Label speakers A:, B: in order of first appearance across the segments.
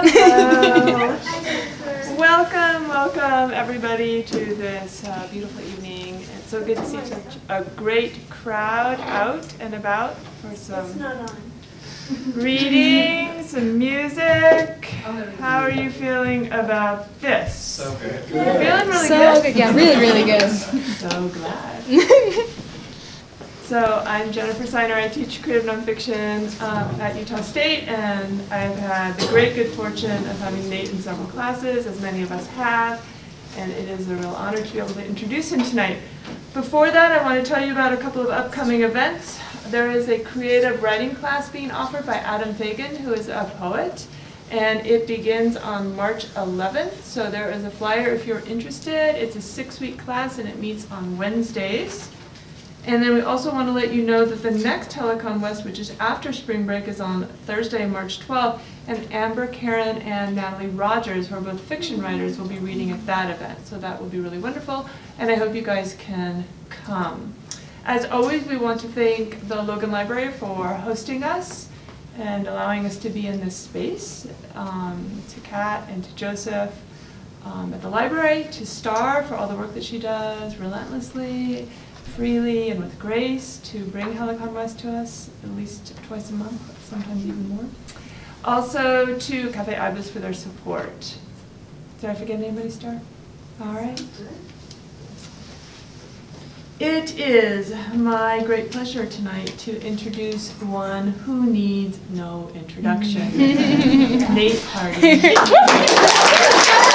A: Hello. welcome, welcome everybody to this uh, beautiful evening. It's so good to see such a great crowd out and about for some reading, some music. How are you feeling about this?
B: So good.
A: You're feeling really
C: so
A: good?
C: good. Yeah, really, really good.
A: So glad. So I'm Jennifer Sinor. I teach creative nonfiction um, at Utah State, and I've had the great good fortune of having Nate in several classes, as many of us have, and it is a real honor to be able to introduce him tonight. Before that, I want to tell you about a couple of upcoming events. There is a creative writing class being offered by Adam Fagan, who is a poet, and it begins on March 11th. So there is a flyer if you're interested. It's a six-week class, and it meets on Wednesdays. And then we also want to let you know that the next Helicon West, which is after spring break, is on Thursday, March 12th. And Amber Karen and Natalie Rogers, who are both fiction writers, will be reading at that event. So that will be really wonderful. And I hope you guys can come. As always, we want to thank the Logan Library for hosting us and allowing us to be in this space. Um, to Kat and to Joseph um, at the library, to Star for all the work that she does relentlessly freely and with grace to bring Helicon West to us at least twice a month, sometimes even more. Also to Cafe Ibis for their support. Did I forget anybody, Star? All right. It is my great pleasure tonight to introduce one who needs no introduction, Nate Hardy.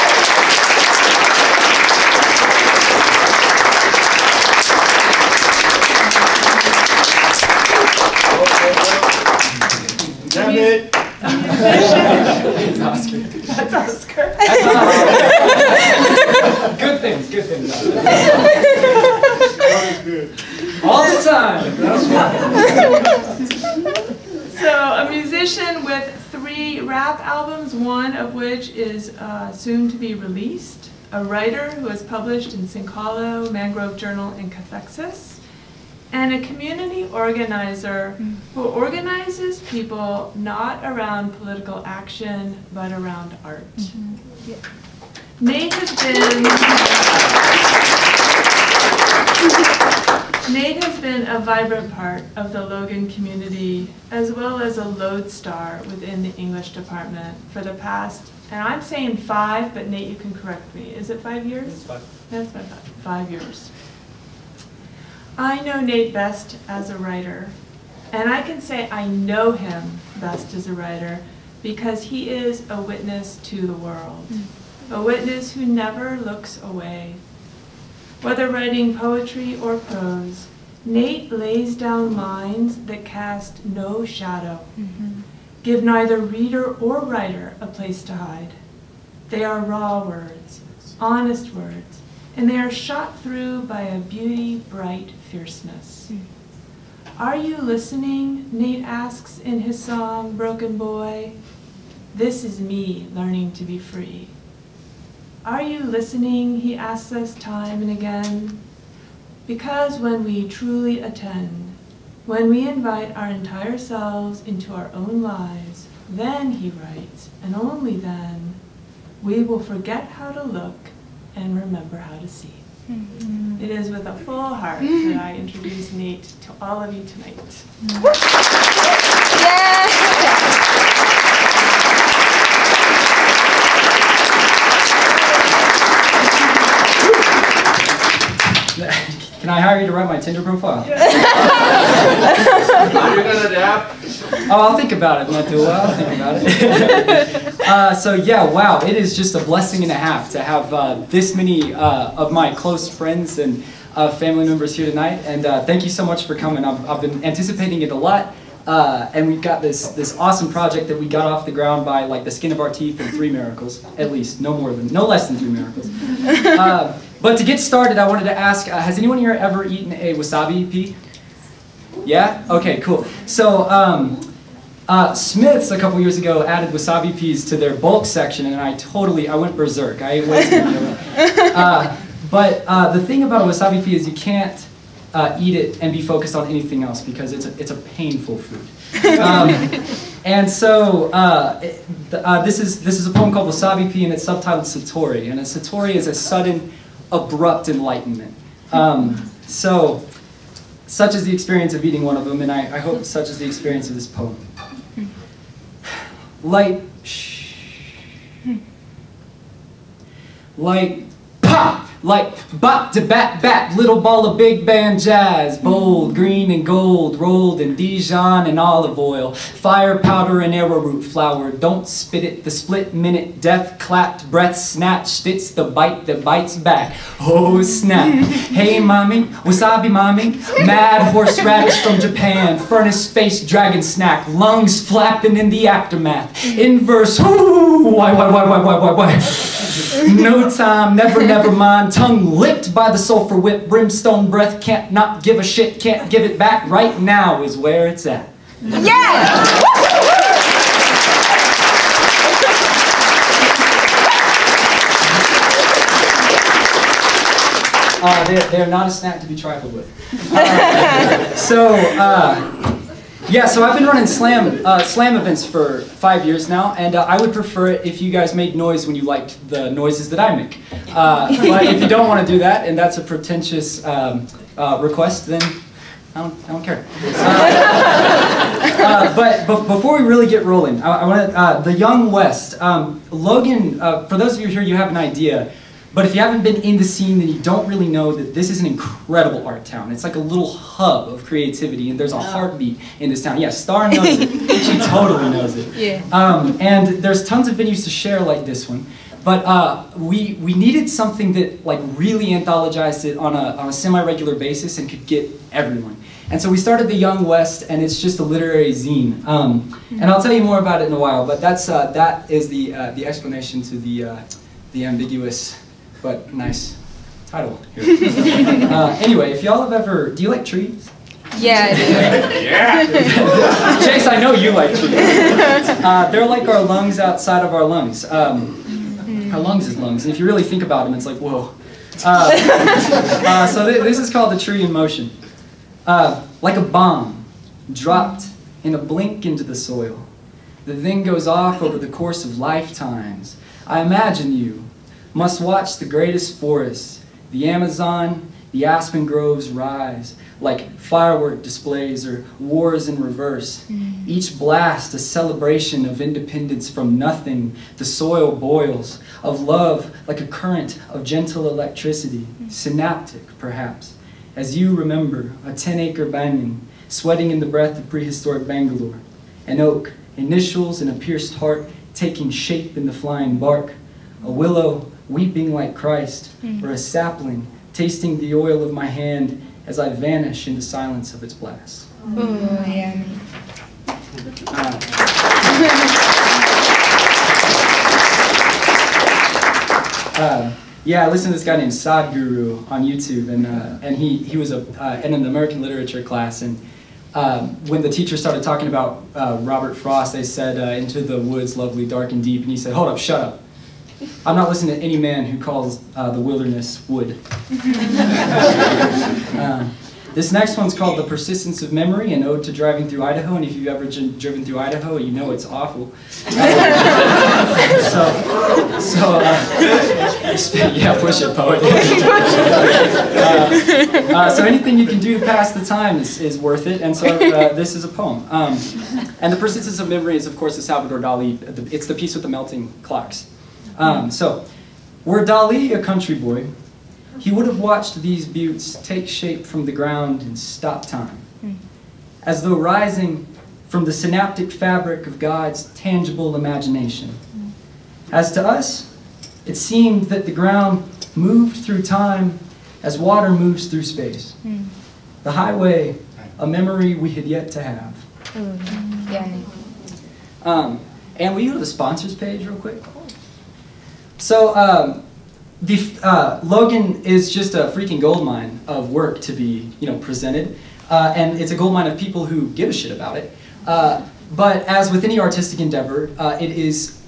B: it!
D: Oscar.
A: That's Oscar.
D: good things, good things. All the time.
A: So, a musician with three rap albums, one of which is uh, soon to be released. A writer who has published in. Hollow, Mangrove Journal, and Cathexis. And a community organizer who organizes people not around political action, but around art. Mm-hmm. Nate has been. Nate has been a vibrant part of the Logan community as well as a lodestar within the English department for the past, and I'm saying five, but Nate, you can correct me. Is it five years? That's what I thought, five years. I know Nate best as a writer, and I can say I know him best as a writer because he is a witness to the world, a witness who never looks away. Whether writing poetry or prose, Nate lays down lines that cast no shadow, give neither reader or writer a place to hide. They are raw words, honest words, and they are shot through by a beauty bright fierceness. Are you listening? Nate asks in his song, Broken Boy. This is me learning to be free. Are you listening? He asks us time and again. Because when we truly attend, when we invite our entire selves into our own lives, then, he writes, and only then, we will forget how to look and remember how to see. Mm-hmm. It is with a full heart mm-hmm. that I introduce Nate to all of you tonight. Mm-hmm.
D: Can I hire you to write my Tinder profile?
B: Are you gonna adapt?
D: Oh, I'll think about it, Matula. I'll think about it. uh, so yeah, wow, it is just a blessing and a half to have uh, this many uh, of my close friends and uh, family members here tonight. And uh, thank you so much for coming. I've, I've been anticipating it a lot. Uh, and we've got this this awesome project that we got off the ground by like the skin of our teeth and three miracles, at least, no more than, no less than three miracles. Uh, but to get started, I wanted to ask: uh, Has anyone here ever eaten a wasabi pea? Yeah? Okay, cool. So, um, uh, Smith's a couple years ago added wasabi peas to their bulk section, and I totally, I went berserk. I many. Uh, but uh, the thing about a wasabi pea is you can't uh, eat it and be focused on anything else because it's a, it's a painful food. Um, and so uh, uh, this is this is a poem called Wasabi Pea, and it's subtitled Satori. And a Satori is a sudden, abrupt enlightenment. Um, so, such is the experience of eating one of them, and I, I hope mm. such is the experience of this poem. Light, shh. Mm. Like pop, like bop to bat bat, little ball of big band jazz, bold, green and gold, rolled in Dijon and olive oil, fire powder and arrowroot flour. Don't spit it, the split minute, death clapped, breath snatched. It's the bite that bites back. Oh snap! hey mommy, wasabi mommy, mad horseradish from Japan, furnace face dragon snack, lungs flapping in the aftermath. Inverse, whoo, why, why, why, why, why, why, why? No time, never, never mind. Tongue licked by the sulfur whip, brimstone breath. Can't not give a shit, can't give it back. Right now is where it's at.
C: Yeah!
D: Uh, they're, they're not a snack to be trifled with. Uh, so, uh, yeah, so I've been running slam uh, slam events for five years now, and uh, I would prefer it if you guys made noise when you liked the noises that I make. Uh, but if you don't want to do that, and that's a pretentious um, uh, request, then I don't, I don't care. Uh, uh, but bef- before we really get rolling, I, I want to, the Young West. Um, Logan, for those of you here, you have an idea. But if you haven't been in the scene, then you don't really know that this is an incredible art town. It's like a little hub of creativity, and there's a heartbeat in this town. Yeah, Star knows it. she totally knows it.
C: Yeah.
D: Um, and there's tons of venues to share like this one. But uh, we, we needed something that like really anthologized it on a, on a semi-regular basis and could get everyone. And so we started the Young West, and it's just a literary zine. Um, and I'll tell you more about it in a while. But that's uh, that is the uh, the explanation to the uh, the ambiguous but nice title here. uh, anyway, if y'all have ever, do you like trees?
C: Yeah,
B: Yeah.
D: Chase, I know you like trees. Uh, they're like our lungs outside of our lungs. Um, our lungs is lungs, and if you really think about them, it's like whoa. Uh, uh, so th- this is called the tree in motion. Uh, like a bomb dropped in a blink into the soil, The thing goes off over the course of lifetimes. I imagine you must watch the greatest forests, the Amazon, the aspen groves rise like firework displays or wars in reverse. Mm. Each blast a celebration of independence from nothing. The soil boils, of love like a current of gentle electricity, mm. synaptic perhaps, as you remember a 10 acre banyan sweating in the breath of prehistoric Bangalore, an oak, initials and a pierced heart taking shape in the flying bark, a willow weeping like Christ, or a sapling tasting the oil of my hand as I vanish in the silence of its blast.
C: Ooh, yeah.
D: Uh, uh, yeah, I listened to this guy named Sadhguru on YouTube, and uh, and he he was a uh, in an American literature class, and um, when the teacher started talking about uh, Robert Frost, they said uh, "Into the woods, lovely, dark and deep," and he said, "Hold up, shut up." I'm not listening to any man who calls uh, the wilderness wood. Uh, this next one's called The Persistence of Memory, an ode to driving through Idaho. And if you've ever dri- driven through Idaho, you know it's awful. So, so uh, yeah, push it, poet. uh, uh, so anything you can do to pass the time is, is worth it. And so uh, this is a poem. Um, and The Persistence of Memory is, of course, the Salvador Dali. It's the piece with the melting clocks. Um, so, were Dali a country boy, he would have watched these buttes take shape from the ground in stop time, as though rising from the synaptic fabric of God's tangible imagination. As to us, it seemed that the ground moved through time as water moves through space. The highway, a memory we had yet to have.
C: Ooh, yeah.
D: Um, and will you go to the sponsors page real quick? So, um, the uh, Logan is just a freaking gold mine of work to be, you know, presented, uh, and it's a gold mine of people who give a shit about it. Uh, but as with any artistic endeavor, uh, it is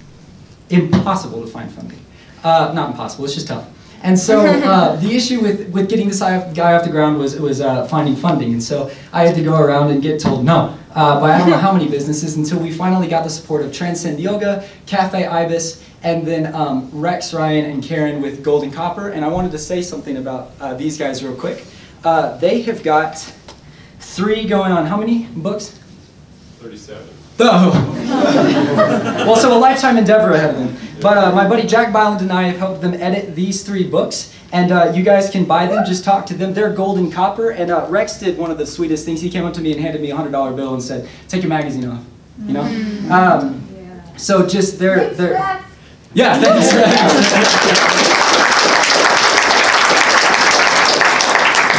D: impossible to find funding. Uh, not impossible; it's just tough. And so uh, the issue with, with getting this guy off, the ground was was uh, finding funding. And so I had to go around and get told no uh, by I don't know how many businesses until we finally got the support of Transcend Yoga, Cafe Ibis, and then um, Rex, Ryan, and Karen with Golden Copper. And I wanted to say something about uh, these guys real quick. Uh, they have got three going on. How many books?
B: 37.
D: Oh. well, so a lifetime endeavor ahead of them. But uh, my buddy Jack Byland and I have helped them edit these three books, and uh, you guys can buy them. Just talk to them. They're golden copper. And uh, Rex did one of the sweetest things. He came up to me and handed me a hundred dollar bill and said, "Take your magazine off." You know. Um, so just they're they're. Yeah, thanks.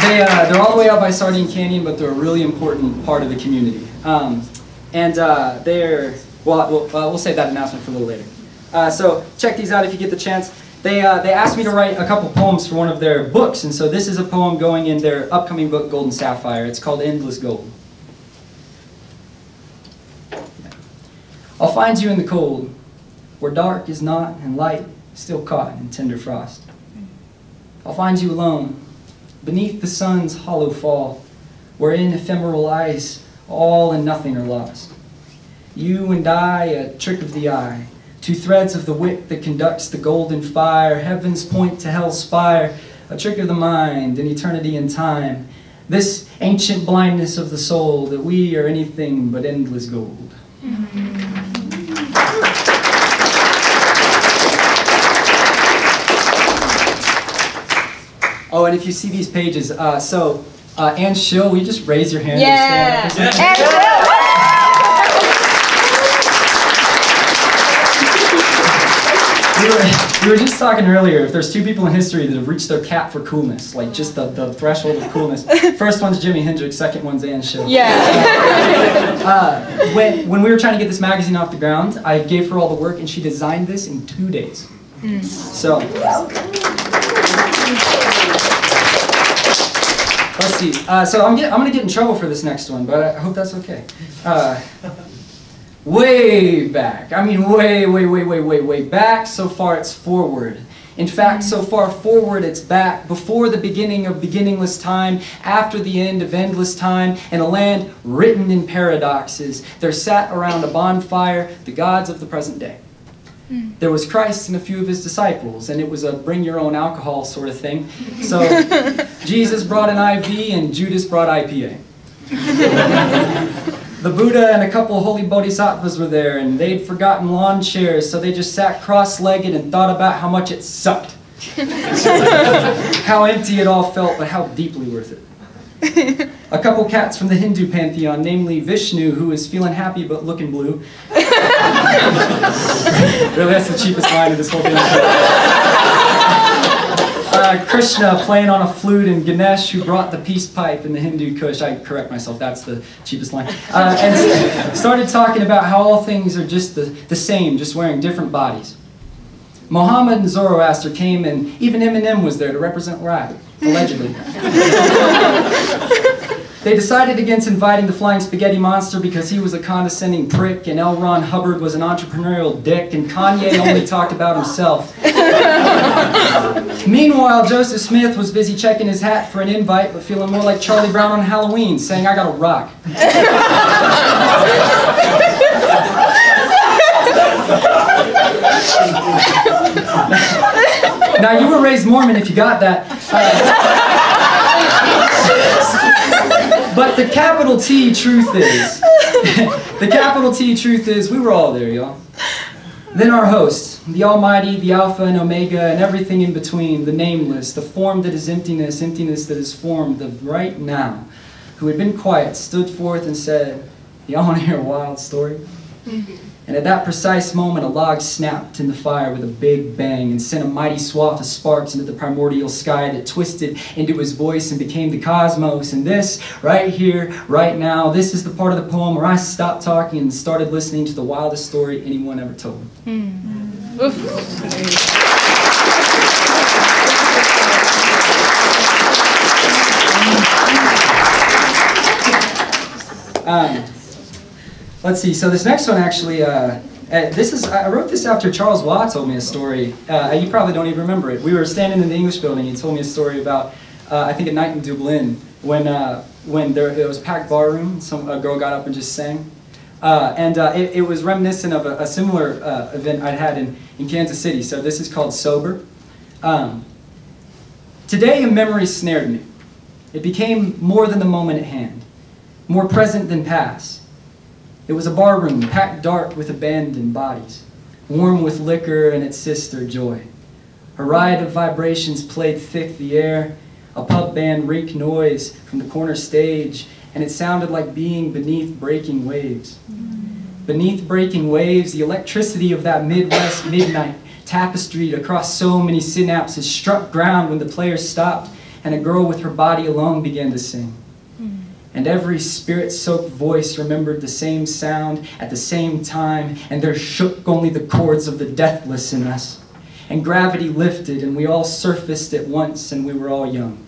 D: they, uh, they're all the way out by Sardine Canyon, but they're a really important part of the community. Um, and uh, they're, well, we'll, uh, we'll save that announcement for a little later. Uh, so check these out if you get the chance. They, uh, they asked me to write a couple poems for one of their books, and so this is a poem going in their upcoming book, Golden Sapphire. It's called Endless Gold. I'll find you in the cold, where dark is not and light still caught in tender frost. I'll find you alone, beneath the sun's hollow fall, wherein ephemeral ice all and nothing are lost. You and I, a trick of the eye, two threads of the wick that conducts the golden fire, heaven's point to hell's spire, a trick of the mind in eternity in time, this ancient blindness of the soul that we are anything but endless gold. Oh, and if you see these pages, uh, so uh, Ann Schill, will you just raise your hand?
C: Yeah.
D: and stand up?
C: And
D: We were, we were just talking earlier, if there's two people in history that have reached their cap for coolness, like just the, the threshold of coolness. First one's Jimi Hendrix, second one's Ann Schill.
C: yeah.
D: Uh, when, when we were trying to get this magazine off the ground, I gave her all the work and she designed this in two days. So. Let's see. Uh, so I'm, get, I'm going to get in trouble for this next one, but I hope that's okay. Uh, way back. I mean, way, way, way, way, way, way back. So far, it's forward. In fact, so far forward, it's back. Before the beginning of beginningless time, after the end of endless time, in a land written in paradoxes, there sat around a bonfire the gods of the present day. Hmm. There was Christ and a few of his disciples, and it was a bring your own alcohol sort of thing. So Jesus brought an IV, and Judas brought IPA. The Buddha and a couple of holy bodhisattvas were there, and they'd forgotten lawn chairs, so they just sat cross legged and thought about how much it sucked. how empty it all felt, but how deeply worth it. A couple cats from the Hindu pantheon, namely Vishnu, who is feeling happy but looking blue. really, that's the cheapest line of this whole thing. Uh, Krishna playing on a flute and Ganesh who brought the peace pipe in the Hindu Kush. I correct myself, that's the cheapest line. Uh, and started talking about how all things are just the, the same, just wearing different bodies. Muhammad and Zoroaster came and even Eminem was there to represent Rap, allegedly. They decided against inviting the Flying Spaghetti Monster because he was a condescending prick, and L. Ron Hubbard was an entrepreneurial dick, and Kanye only talked about himself. Meanwhile, Joseph Smith was busy checking his hat for an invite, but feeling more like Charlie Brown on Halloween, saying, I gotta rock. now, you were raised Mormon if you got that. Uh, but the capital T truth is, the capital T truth is, we were all there, y'all. Then our host, the Almighty, the Alpha and Omega, and everything in between, the nameless, the form that is emptiness, emptiness that is formed, the right now, who had been quiet, stood forth and said, Y'all want to hear a wild story? And at that precise moment, a log snapped in the fire with a big bang and sent a mighty swath of sparks into the primordial sky that twisted into his voice and became the cosmos. And this, right here, right now, this is the part of the poem where I stopped talking and started listening to the wildest story anyone ever told. Um, let's see. So this next one actually, uh, Uh, this is I wrote this after Charles Waugh told me a story. Uh, you probably don't even remember it. We were standing in the English building. He told me a story about uh, I think a night in Dublin when uh, when there it was a packed bar room. Some a girl got up and just sang, uh, and it, it, was reminiscent of a, a similar event I'd had in, in Kansas City. So this is called Sober. Um, today a memory snared me. It became more than the moment at hand, more present than past. It was a barroom packed dark with abandoned bodies, warm with liquor and its sister joy. A riot of vibrations played thick the air, a pub band reeked noise from the corner stage, and it sounded like being beneath breaking waves. Beneath breaking waves, the electricity of that Midwest midnight tapestried across so many synapses struck ground when the players stopped and a girl with her body alone began to sing and every spirit-soaked voice remembered the same sound at the same time, and there shook only the chords of the deathless in us. And gravity lifted, and we all surfaced at once, and we were all young.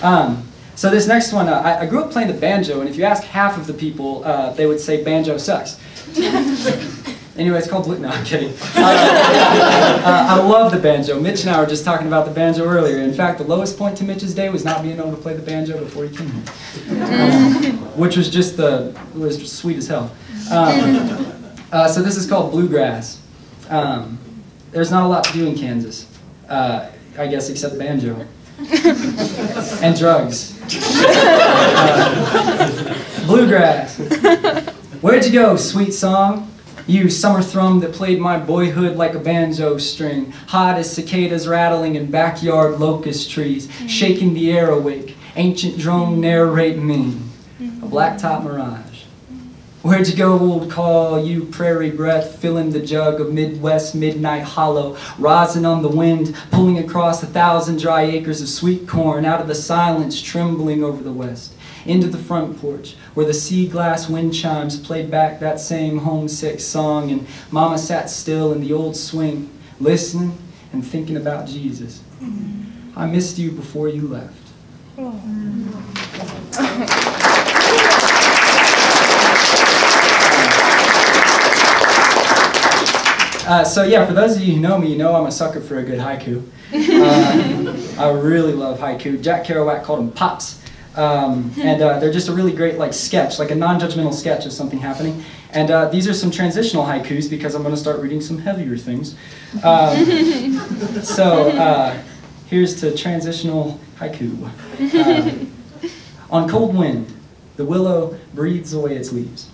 D: Um, so this next one, uh, I, I, grew up playing the banjo, and if you ask half of the people, uh, they would say banjo sucks. Anyway, it's called Blue. No, I'm kidding. Uh, uh, I love the banjo. Mitch and I were just talking about the banjo earlier. In fact, the lowest point to Mitch's day was not being able to play the banjo before he came here, um, which was just the was just sweet as hell. Um, uh, so this is called bluegrass. Um, there's not a lot to do in Kansas, uh, I guess, except banjo and drugs. Uh, bluegrass. Where'd you go, sweet song? You summer thrum that played my boyhood like a banjo string, hot as cicadas rattling in backyard locust trees, mm. shaking the air awake, ancient drone mm. narrate me, a mm. blacktop mirage. Where'd you go, old call, you prairie breath, filling the jug of Midwest midnight hollow, rising on the wind, pulling across a thousand dry acres of sweet corn out of the silence trembling over the west into the front porch where the sea glass wind chimes played back that same homesick song and mama sat still in the old swing listening and thinking about Jesus. I missed you before you left. Uh, so yeah, for those of you who know me, you know I'm a sucker for a good haiku. Uh, I really love haiku. Jack Kerouac called them pops. Um, and uh, they're just a really great like sketch, like a non-judgmental sketch of something happening. And uh, these are some transitional haikus because I'm going to start reading some heavier things. Um, so uh, here's to transitional haiku. Uh, on cold wind, the willow breathes away its leaves.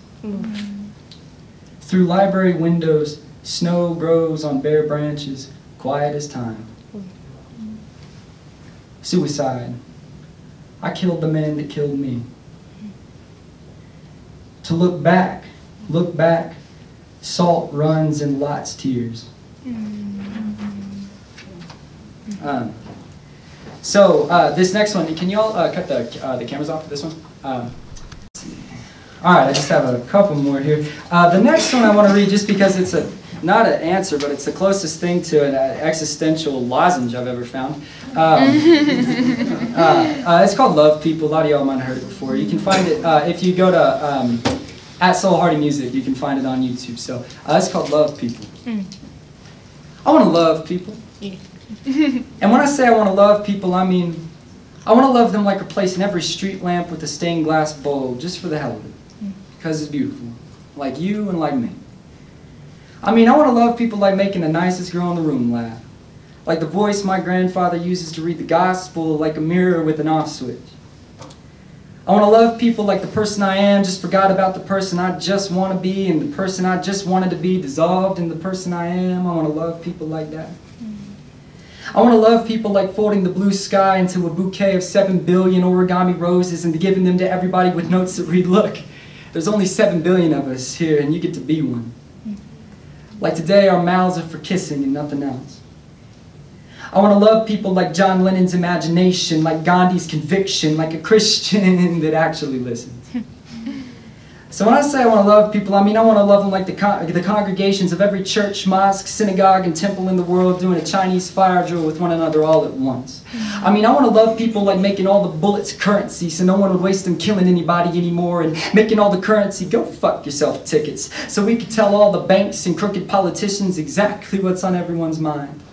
D: Through library windows, snow grows on bare branches, quiet as time. Suicide I killed the man that killed me. To look back, look back, salt runs in Lot's tears. Um, so uh, this next one, can you all uh, cut the, uh, the cameras off for this one? Um, all right, I just have a couple more here. Uh, the next one I want to read just because it's a not an answer, but it's the closest thing to an uh, existential lozenge I've ever found. Um, uh, uh, it's called Love People. A lot of y'all might have heard it before. You can find it uh, if you go to um, at Soul Hardy Music. You can find it on YouTube. So uh, it's called Love People. Mm. I want to love people. and when I say I want to love people, I mean I want to love them like replacing every street lamp with a stained glass bulb just for the hell of it. Because mm. it's beautiful. Like you and like me. I mean, I want to love people like making the nicest girl in the room laugh. Like the voice my grandfather uses to read the gospel like a mirror with an off switch. I want to love people like the person I am just forgot about the person I just want to be and the person I just wanted to be dissolved in the person I am. I want to love people like that. Mm. I want to love people like folding the blue sky into a bouquet of seven billion origami roses and giving them to everybody with notes that read, look, there's only seven billion of us here and you get to be one. Like today, our mouths are for kissing and nothing else. I want to love people like John Lennon's imagination, like Gandhi's conviction, like a Christian that actually listens. So when I say I want to love people, I mean I want to love them like the, con- the congregations of every church, mosque, synagogue, and temple in the world doing a Chinese fire drill with one another all at once. I mean I want to love people like making all the bullets currency so no one would waste them killing anybody anymore and making all the currency go fuck yourself tickets so we could tell all the banks and crooked politicians exactly what's on everyone's mind.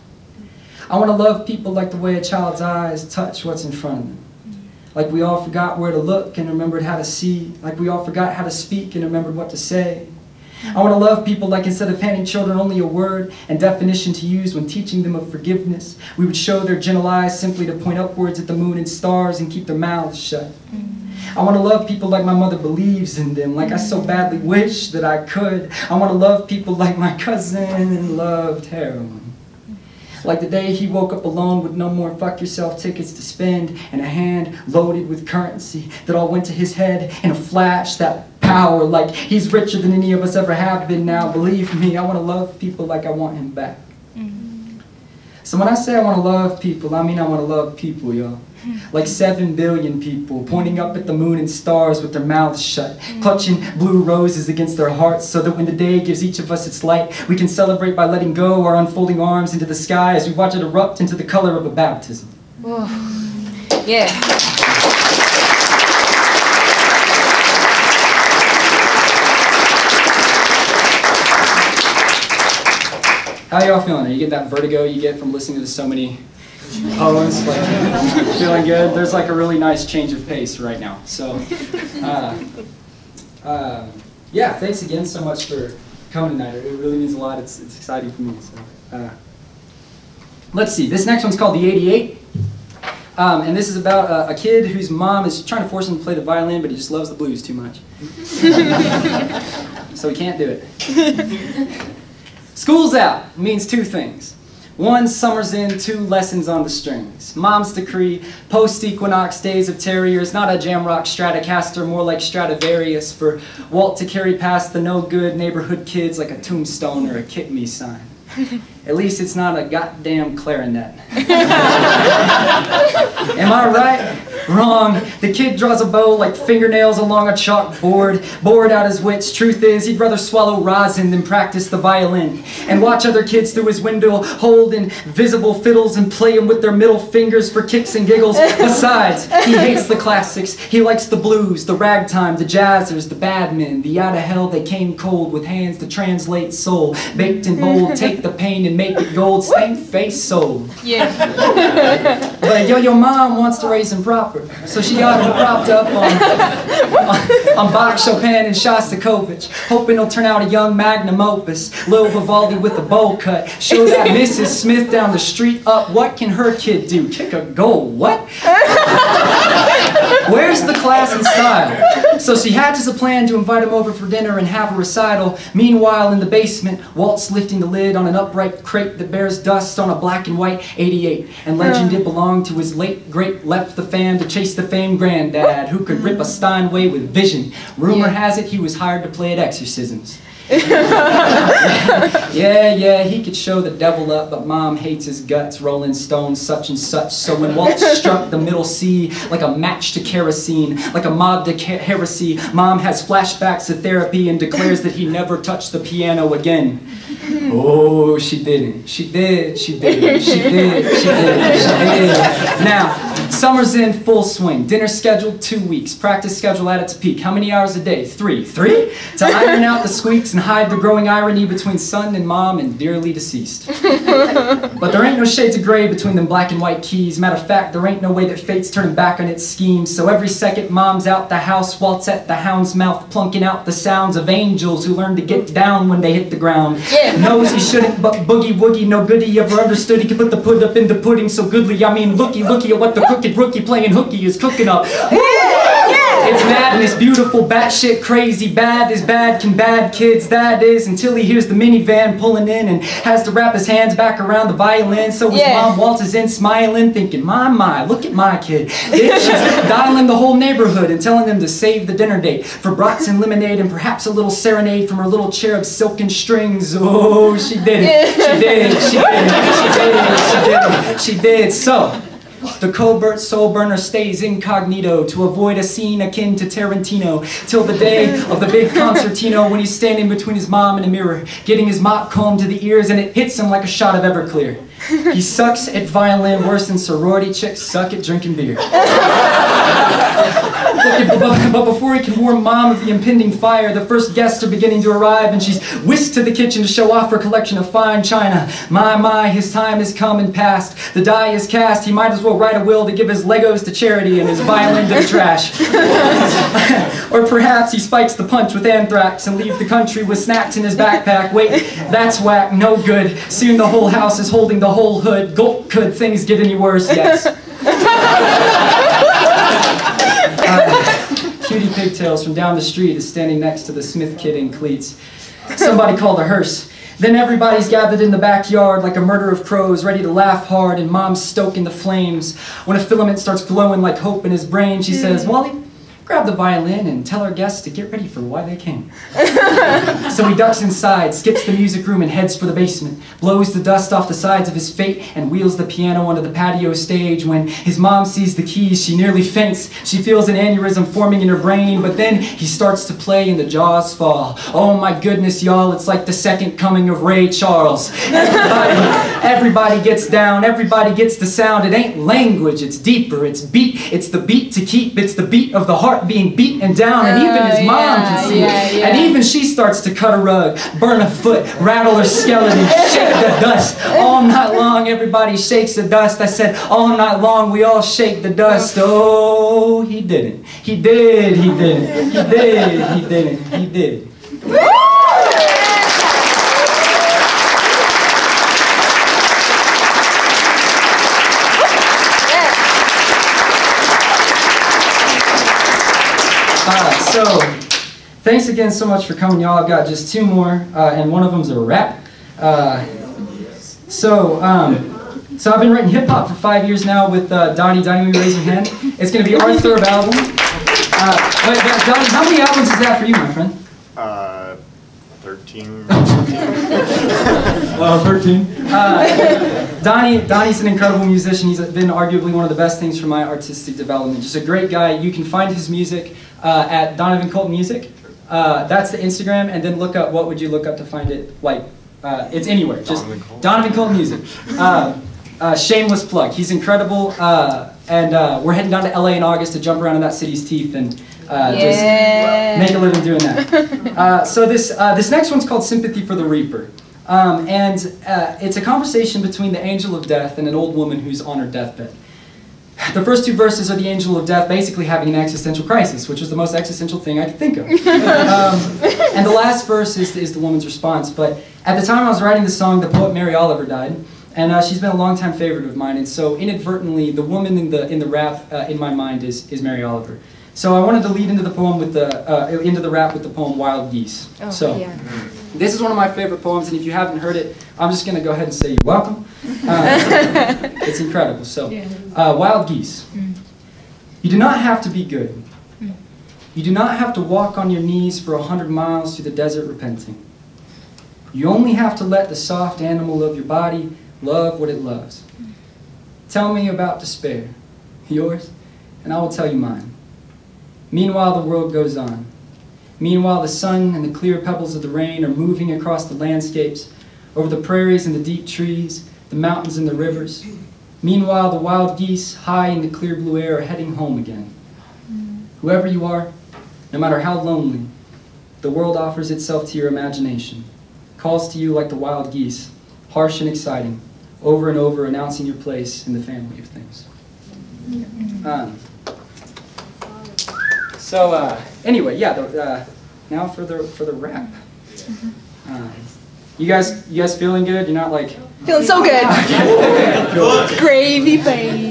D: I want to love people like the way a child's eyes touch what's in front of them. Like we all forgot where to look and remembered how to see. Like we all forgot how to speak and remembered what to say. I want to love people like instead of handing children only a word and definition to use when teaching them of forgiveness, we would show their gentle eyes simply to point upwards at the moon and stars and keep their mouths shut. I want to love people like my mother believes in them, like I so badly wish that I could. I want to love people like my cousin loved heroin. Like the day he woke up alone with no more fuck yourself tickets to spend and a hand loaded with currency that all went to his head in a flash, that power, like he's richer than any of us ever have been now. Believe me, I want to love people like I want him back. Mm-hmm. So when I say I want to love people, I mean I want to love people, y'all. Like seven billion people pointing up at the moon and stars with their mouths shut, clutching blue roses against their hearts so that when the day gives each of us its light, we can celebrate by letting go our unfolding arms into the sky as we watch it erupt into the color of a baptism.
C: Yeah.
D: How y'all feeling? Are You get that vertigo you get from listening to so many poems? Like, feeling good? There's like a really nice change of pace right now. So, uh, uh, yeah, thanks again so much for coming tonight. It really means a lot. It's, it's exciting for me. So, uh, let's see. This next one's called The 88. Um, and this is about a, a kid whose mom is trying to force him to play the violin, but he just loves the blues too much. so he can't do it. School's out means two things. One, summer's in, two, lessons on the strings. Mom's decree, post-equinox days of terriers, not a Jamrock Stratocaster, more like Stradivarius for Walt to carry past the no-good neighborhood kids like a tombstone or a kit me sign. At least it's not a goddamn clarinet. Am I right? Wrong. The kid draws a bow like fingernails along a chalkboard, bored out his wits. Truth is, he'd rather swallow rosin than practice the violin and watch other kids through his window hold invisible fiddles and play them with their middle fingers for kicks and giggles. Besides, he hates the classics. He likes the blues, the ragtime, the jazzers, the badmen, the out of hell they came cold with hands to translate soul, baked in bold, take the pain and make it gold, stained face soul.
C: Yeah.
D: But yo, your mom wants to raise him proper, so she got him propped up on, on, on Bach, Chopin, and Shostakovich, hoping he'll turn out a young magnum opus. Lil Vivaldi with a bowl cut. Show that Mrs. Smith down the street up. What can her kid do? Kick a goal. What? Where's the class and style? So she hatches a plan to invite him over for dinner and have a recital. Meanwhile, in the basement, Walt's lifting the lid on an upright crate that bears dust on a black and white 88. And legend it belonged to his late great left the fam to chase the fame granddad who could rip a Steinway with vision. Rumor has it he was hired to play at exorcisms. yeah, yeah, he could show the devil up, but mom hates his guts, rolling stones, such and such. So when Walt struck the middle C like a match to kerosene, like a mob to heresy, mom has flashbacks to therapy and declares that he never touched the piano again. Oh, she didn't. She did. She did. She did. She did. She did. Now, summer's in full swing. Dinner scheduled two weeks. Practice schedule at its peak. How many hours a day? Three. Three? To iron out the squeaks and hide the growing irony between son and mom and dearly deceased. But there ain't no shades of gray between them black and white keys. Matter of fact, there ain't no way that fate's turning back on its schemes. So every second mom's out the house, Walt's at the hound's mouth, plunking out the sounds of angels who learn to get down when they hit the ground.
C: Yeah.
D: Knows he shouldn't, but boogie woogie, no good he ever understood. He could put the put up in the pudding so goodly. I mean, looky, looky at what the crooked rookie playing hooky is cooking up. It's madness, beautiful, batshit crazy, bad as bad can bad kids, that is, until he hears the minivan pulling in and has to wrap his hands back around the violin. So his
C: Yeah.
D: mom waltzes in smiling, thinking, my, my, look at my kid. She's dialing the whole neighborhood and telling them to save the dinner date for brats and lemonade and perhaps a little serenade from her little cherub silken strings. Oh, she did it. She did it. She did it. She did it. She did it. She did. So, The covert soul burner stays incognito to avoid a scene akin to Tarantino till the day of the big concertino when he's standing between his mom and a mirror, getting his mop comb to the ears and it hits him like a shot of Everclear. He sucks at violin worse than sorority chicks suck at drinking beer. but, but- before he can warn mom of the impending fire, the first guests are beginning to arrive, and she's whisked to the kitchen to show off her collection of fine china. My, my, his time has come and passed. The die is cast. He might as well write a will to give his Legos to charity and his violin to the trash. or perhaps he spikes the punch with anthrax and leaves the country with snacks in his backpack. Wait, that's whack, no good. Soon the whole house is holding the whole hood. Gulp, could things get any worse? Yes. Uh, Cutie Pigtails from down the street is standing next to the Smith kid in cleats. Somebody called a hearse. Then everybody's gathered in the backyard like a murder of crows, ready to laugh hard, and mom's stoking the flames. When a filament starts glowing like hope in his brain, she says, Wally, grab the violin and tell our guests to get ready for why they came. So he ducks inside, skips the music room, and heads for the basement. Blows the dust off the sides of his fate and wheels the piano onto the patio stage. When his mom sees the keys, she nearly faints. She feels an aneurysm forming in her brain, but then he starts to play and the jaws fall. Oh my goodness, y'all, it's like the second coming of Ray Charles. Everybody, everybody gets down, everybody gets the sound. It ain't language, it's deeper, it's beat, it's the beat to keep, it's the beat of the heart being beaten down, and even his oh, mom
C: yeah,
D: can see
C: yeah,
D: it.
C: yeah.
D: And even she starts to cut a rug, burn a foot, rattle her skeleton, shake the dust. All night long, everybody shakes the dust. I said, all night long, we all shake the dust. Oh, he didn't. He did, he didn't. He did, he didn't. He did. Uh, so, thanks again so much for coming, y'all. I've got just two more, uh, and one of them's a rap. Uh, so, um, so I've been writing hip hop for five years now with uh, Donnie. Donnie, will you raise your hand? It's going to be our third album. Uh, but, but Donnie, how many albums is that for you, my friend?
E: Uh, 13.
D: Well, 13. Uh, Donnie, Donnie's an incredible musician. He's been arguably one of the best things for my artistic development. Just a great guy. You can find his music uh, at Donovan Colt Music. Uh, that's the Instagram, and then look up what would you look up to find it? Like, uh, it's anywhere. Just
E: Donovan Colt?
D: Donovan Colt Music. Uh, uh, shameless plug. He's incredible, uh, and uh, we're heading down to LA in August to jump around in that city's teeth and uh, just make a living doing that. Uh, so this uh, this next one's called Sympathy for the Reaper, um, and uh, it's a conversation between the angel of death and an old woman who's on her deathbed. The first two verses are the angel of death basically having an existential crisis, which was the most existential thing I could think of. um, and the last verse is, is the woman's response. But at the time I was writing the song, the poet Mary Oliver died, and uh, she's been a longtime favorite of mine. And so inadvertently, the woman in the in the rap uh, in my mind is is Mary Oliver. So I wanted to lead into the poem with the uh, into the rap with the poem Wild Geese.
C: Oh,
D: so
C: yeah.
D: This is one of my favorite poems, and if you haven't heard it, I'm just gonna go ahead and say you're welcome. Uh, it's incredible. So, uh, Wild Geese. You do not have to be good. You do not have to walk on your knees for a hundred miles through the desert repenting. You only have to let the soft animal of your body love what it loves. Tell me about despair, yours, and I will tell you mine. Meanwhile, the world goes on. Meanwhile, the sun and the clear pebbles of the rain are moving across the landscapes, over the prairies and the deep trees, the mountains and the rivers. Meanwhile, the wild geese, high in the clear blue air, are heading home again. Whoever you are, no matter how lonely, the world offers itself to your imagination, calls to you like the wild geese, harsh and exciting, over and over announcing your place in the family of things. Um, so uh, anyway, yeah. The, uh, now for the for the rap. Uh, you guys, you guys feeling good? You're not like
C: Feeling so good. Gravy, baby.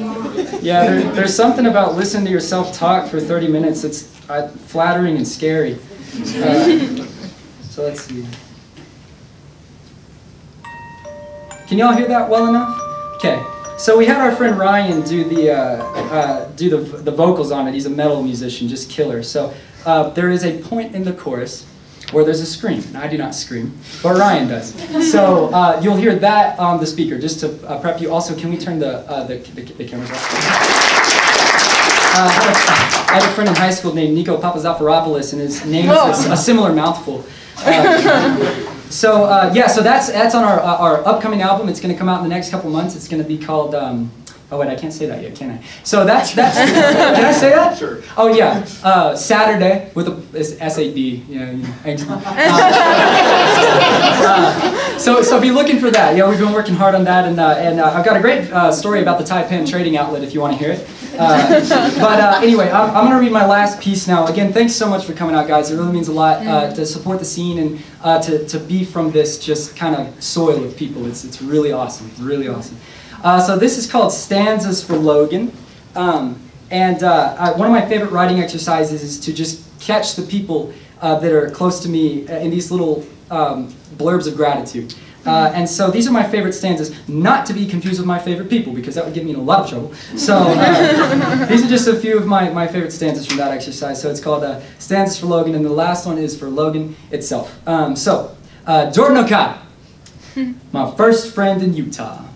D: yeah. There, there's something about listening to yourself talk for 30 minutes that's uh, flattering and scary. Uh, so let's see. Can y'all hear that well enough? Okay. So we had our friend Ryan do the uh, uh, do the the vocals on it. He's a metal musician, just killer. So uh, there is a point in the chorus where there's a scream. And I do not scream, but Ryan does. So uh, you'll hear that on the speaker. Just to uh, prep you. Also, can we turn the uh, the, the, the cameras off? Uh, I, had a, I had a friend in high school named Nico Papazafaropoulos, and his name is a, a similar mouthful. So uh, yeah, so that's that's on our uh, our upcoming album. It's going to come out in the next couple months. It's going to be called. Um, oh wait, I can't say that yet, can I? So that's that's. can I say that?
B: Sure.
D: Oh yeah, uh, Saturday with a it's SAD. You know, you. Uh, uh, so so be looking for that. Yeah, we've been working hard on that, and uh, and uh, I've got a great uh, story about the Taipan trading outlet if you want to hear it. Uh, but uh, anyway, I'm, I'm going to read my last piece now. Again, thanks so much for coming out, guys. It really means a lot uh, to support the scene and uh, to, to be from this just kind of soil of people. It's, it's really awesome. It's really awesome. Uh, so this is called Stanzas for Logan. Um, and uh, I, one of my favorite writing exercises is to just catch the people uh, that are close to me in these little um, blurbs of gratitude. Uh, and so these are my favorite stanzas, not to be confused with my favorite people, because that would get me in a lot of trouble. So uh, these are just a few of my, my favorite stanzas from that exercise. So it's called uh, Stanzas for Logan, and the last one is for Logan itself. Um, so, uh, Jordan Okada, my first friend in Utah.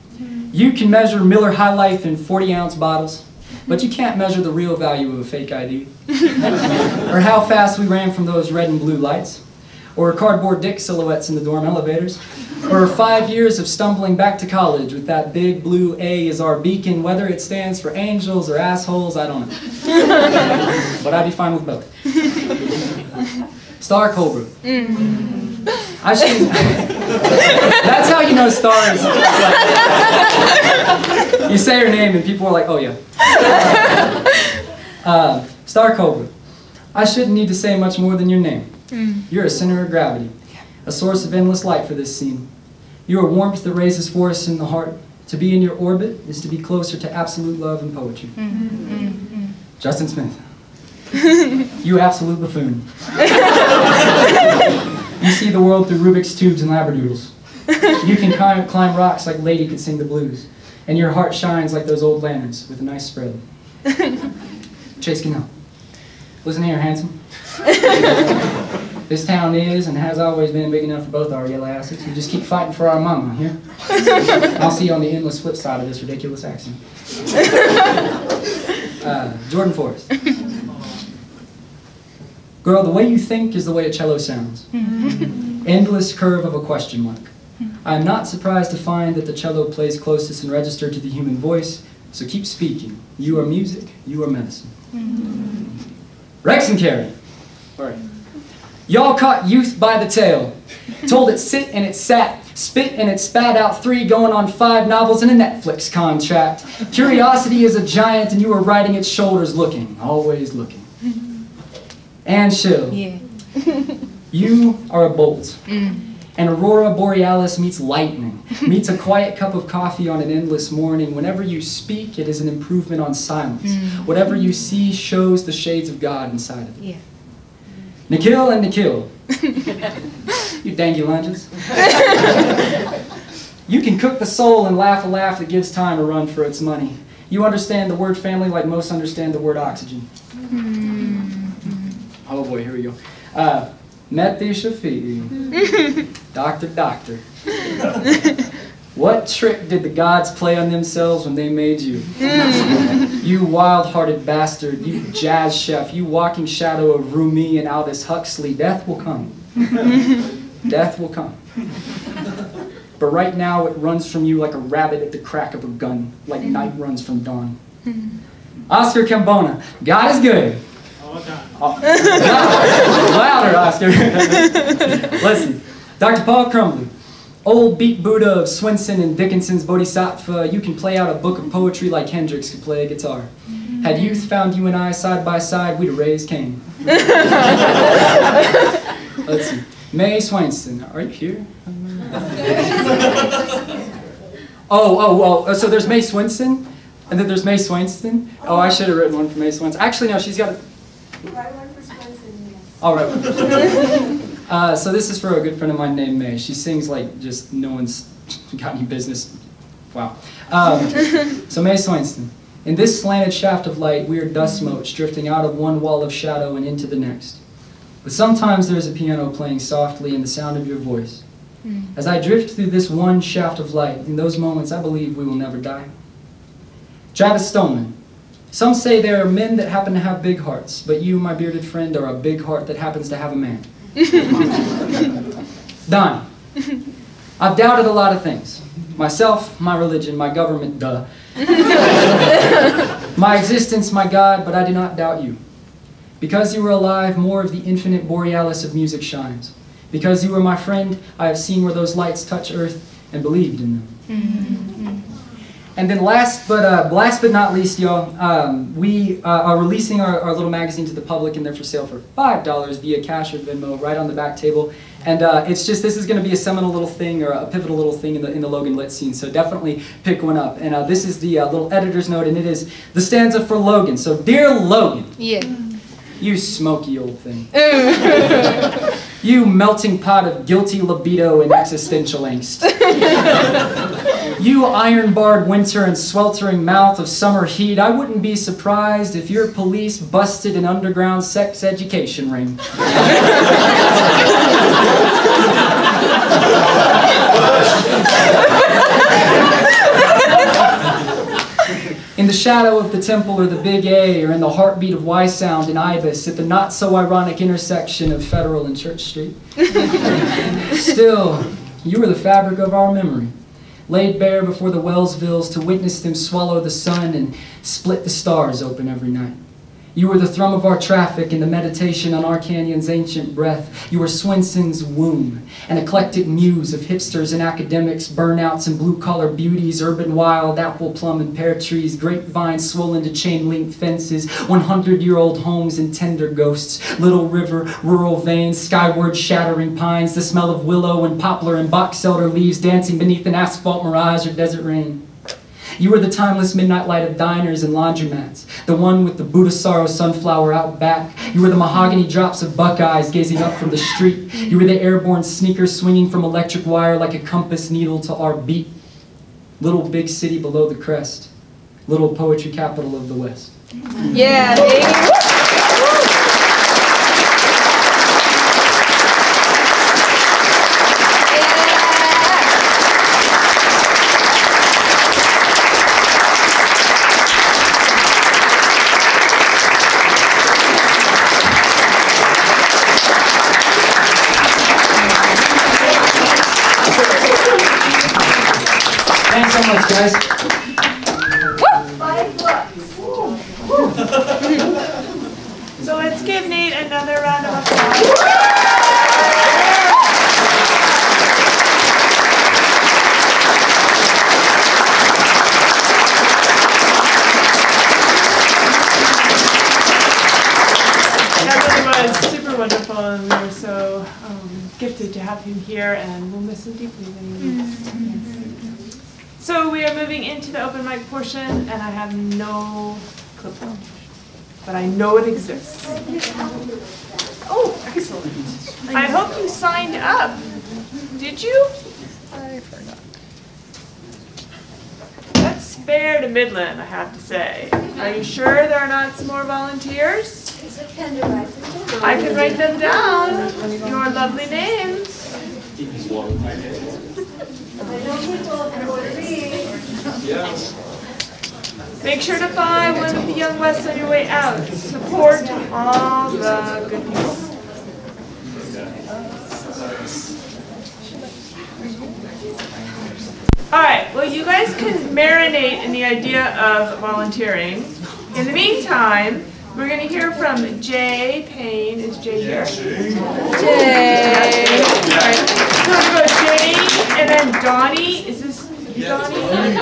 D: You can measure Miller High Life in 40 ounce bottles, but you can't measure the real value of a fake ID. or how fast we ran from those red and blue lights. Or cardboard dick silhouettes in the dorm elevators. Or five years of stumbling back to college with that big blue A as our beacon, whether it stands for angels or assholes, I don't know. but I'd be fine with both. Star Cobra. Mm-hmm. I should. That's how you know stars. you say her name and people are like, oh yeah. Uh, Star Cobra. I shouldn't need to say much more than your name. Mm. You're a center of gravity, a source of endless light for this scene. You are warmth that raises forests in the heart. To be in your orbit is to be closer to absolute love and poetry. Mm-hmm, mm-hmm. Justin Smith. you absolute buffoon. you see the world through Rubik's tubes and labradoodles. You can climb, climb rocks like Lady could sing the blues, and your heart shines like those old lanterns with a nice spread. Chase Cannell. Listen here, handsome. This town is and has always been big enough for both our yellow asses. We just keep fighting for our mama, here. I'll see you on the endless flip side of this ridiculous accent. Uh, Jordan Forrest. Girl, the way you think is the way a cello sounds. Endless curve of a question mark. I am not surprised to find that the cello plays closest in register to the human voice, so keep speaking. You are music, you are medicine. Rex and Carey. All right. Y'all caught youth by the tail, told it sit and it sat, spit and it spat out three going on five novels and a Netflix contract. Curiosity is a giant and you are riding its shoulders looking, always looking. And Shill,
C: Yeah.
D: you are a bolt. Mm. And Aurora Borealis meets lightning, meets a quiet cup of coffee on an endless morning. Whenever you speak, it is an improvement on silence. Whatever you see shows the shades of God inside of it.
C: Yeah.
D: Nikhil and Nikhil. you dangy lunges. you can cook the soul and laugh a laugh that gives time a run for its money. You understand the word family like most understand the word oxygen. Oh boy, here we go. Uh, Mehdi Shafiq. doctor, doctor. What trick did the gods play on themselves when they made you? you wild-hearted bastard, you jazz chef, you walking shadow of Rumi and Aldous Huxley. Death will come. Death will come. But right now it runs from you like a rabbit at the crack of a gun, like mm. night runs from dawn. Oscar Cambona, God is good. Oh, Louder, Oscar. Listen, Dr. Paul Crumbley, old beat Buddha of Swenson and Dickinson's Bodhisattva, you can play out a book of poetry like Hendrix could play a guitar. Had youth found you and I side by side, we'd have raised Cain. Let's see. May Swainston, are you here? Oh, oh, oh, oh, so there's May Swenson, and then there's May Swainston. Oh, I should have written one for May Swenson. Actually, no, she's got a. All right. Uh, so this is for a good friend of mine named May. She sings like just no one's got any business. Wow. Um, so May Swainston. In this slanted shaft of light, we are dust motes drifting out of one wall of shadow and into the next. But sometimes there's a piano playing softly in the sound of your voice. As I drift through this one shaft of light, in those moments I believe we will never die. Travis Stoneman. Some say there are men that happen to have big hearts, but you, my bearded friend, are a big heart that happens to have a man. Donnie. I've doubted a lot of things. Myself, my religion, my government, duh. my existence, my God, but I do not doubt you. Because you were alive, more of the infinite borealis of music shines. Because you were my friend, I have seen where those lights touch earth and believed in them. Mm-hmm. And then last but uh, last but not least, y'all, um, we uh, are releasing our, our little magazine to the public, and they're for sale for five dollars via cash or Venmo, right on the back table. And uh, it's just this is going to be a seminal little thing or a pivotal little thing in the in the Logan Lit scene. So definitely pick one up. And uh, this is the uh, little editor's note, and it is the stanza for Logan. So dear Logan,
C: Yeah.
D: you smoky old thing. You melting pot of guilty libido and existential angst. you iron barred winter and sweltering mouth of summer heat, I wouldn't be surprised if your police busted an underground sex education ring. In the shadow of the temple or the big A, or in the heartbeat of Y Sound in Ibis, at the not so ironic intersection of Federal and Church Street. Still, you were the fabric of our memory, laid bare before the Wellsvilles to witness them swallow the sun and split the stars open every night. You were the thrum of our traffic and the meditation on our canyon's ancient breath. You were Swenson's womb, an eclectic muse of hipsters and academics, burnouts and blue-collar beauties, urban wild, apple, plum, and pear trees, grapevines swollen to chain-link fences, 100-year-old homes and tender ghosts, little river, rural veins, skyward shattering pines, the smell of willow and poplar and box elder leaves dancing beneath an asphalt mirage or desert rain. You were the timeless midnight light of diners and laundromats, the one with the Buddha sorrow sunflower out back. You were the mahogany drops of buckeyes gazing up from the street. You were the airborne sneakers swinging from electric wire like a compass needle to our beat. Little big city below the crest, little poetry capital of the West.
C: Yeah.
D: Thanks so much, guys.
A: So let's give Nate another round of applause. That really was super wonderful, and we were so um, gifted to have him here, and we'll miss him deeply when he leaves. So we are moving into the open mic portion, and I have no clipboard, but I know it exists. Oh, excellent. I hope you signed up. Did you?
C: I forgot.
A: That's fair to Midland, I have to say. Are you sure there are not some more volunteers? I can write them down. Your lovely names. Make sure to buy one of the Young West on your way out. Support all the good people. All right, well, you guys can marinate in the idea of volunteering. In the meantime, we're going to hear from Jay Payne. Is Jay here?
C: Yay.
A: All right, so we're going to go Jay and then Donnie. Is this Donnie? Donnie?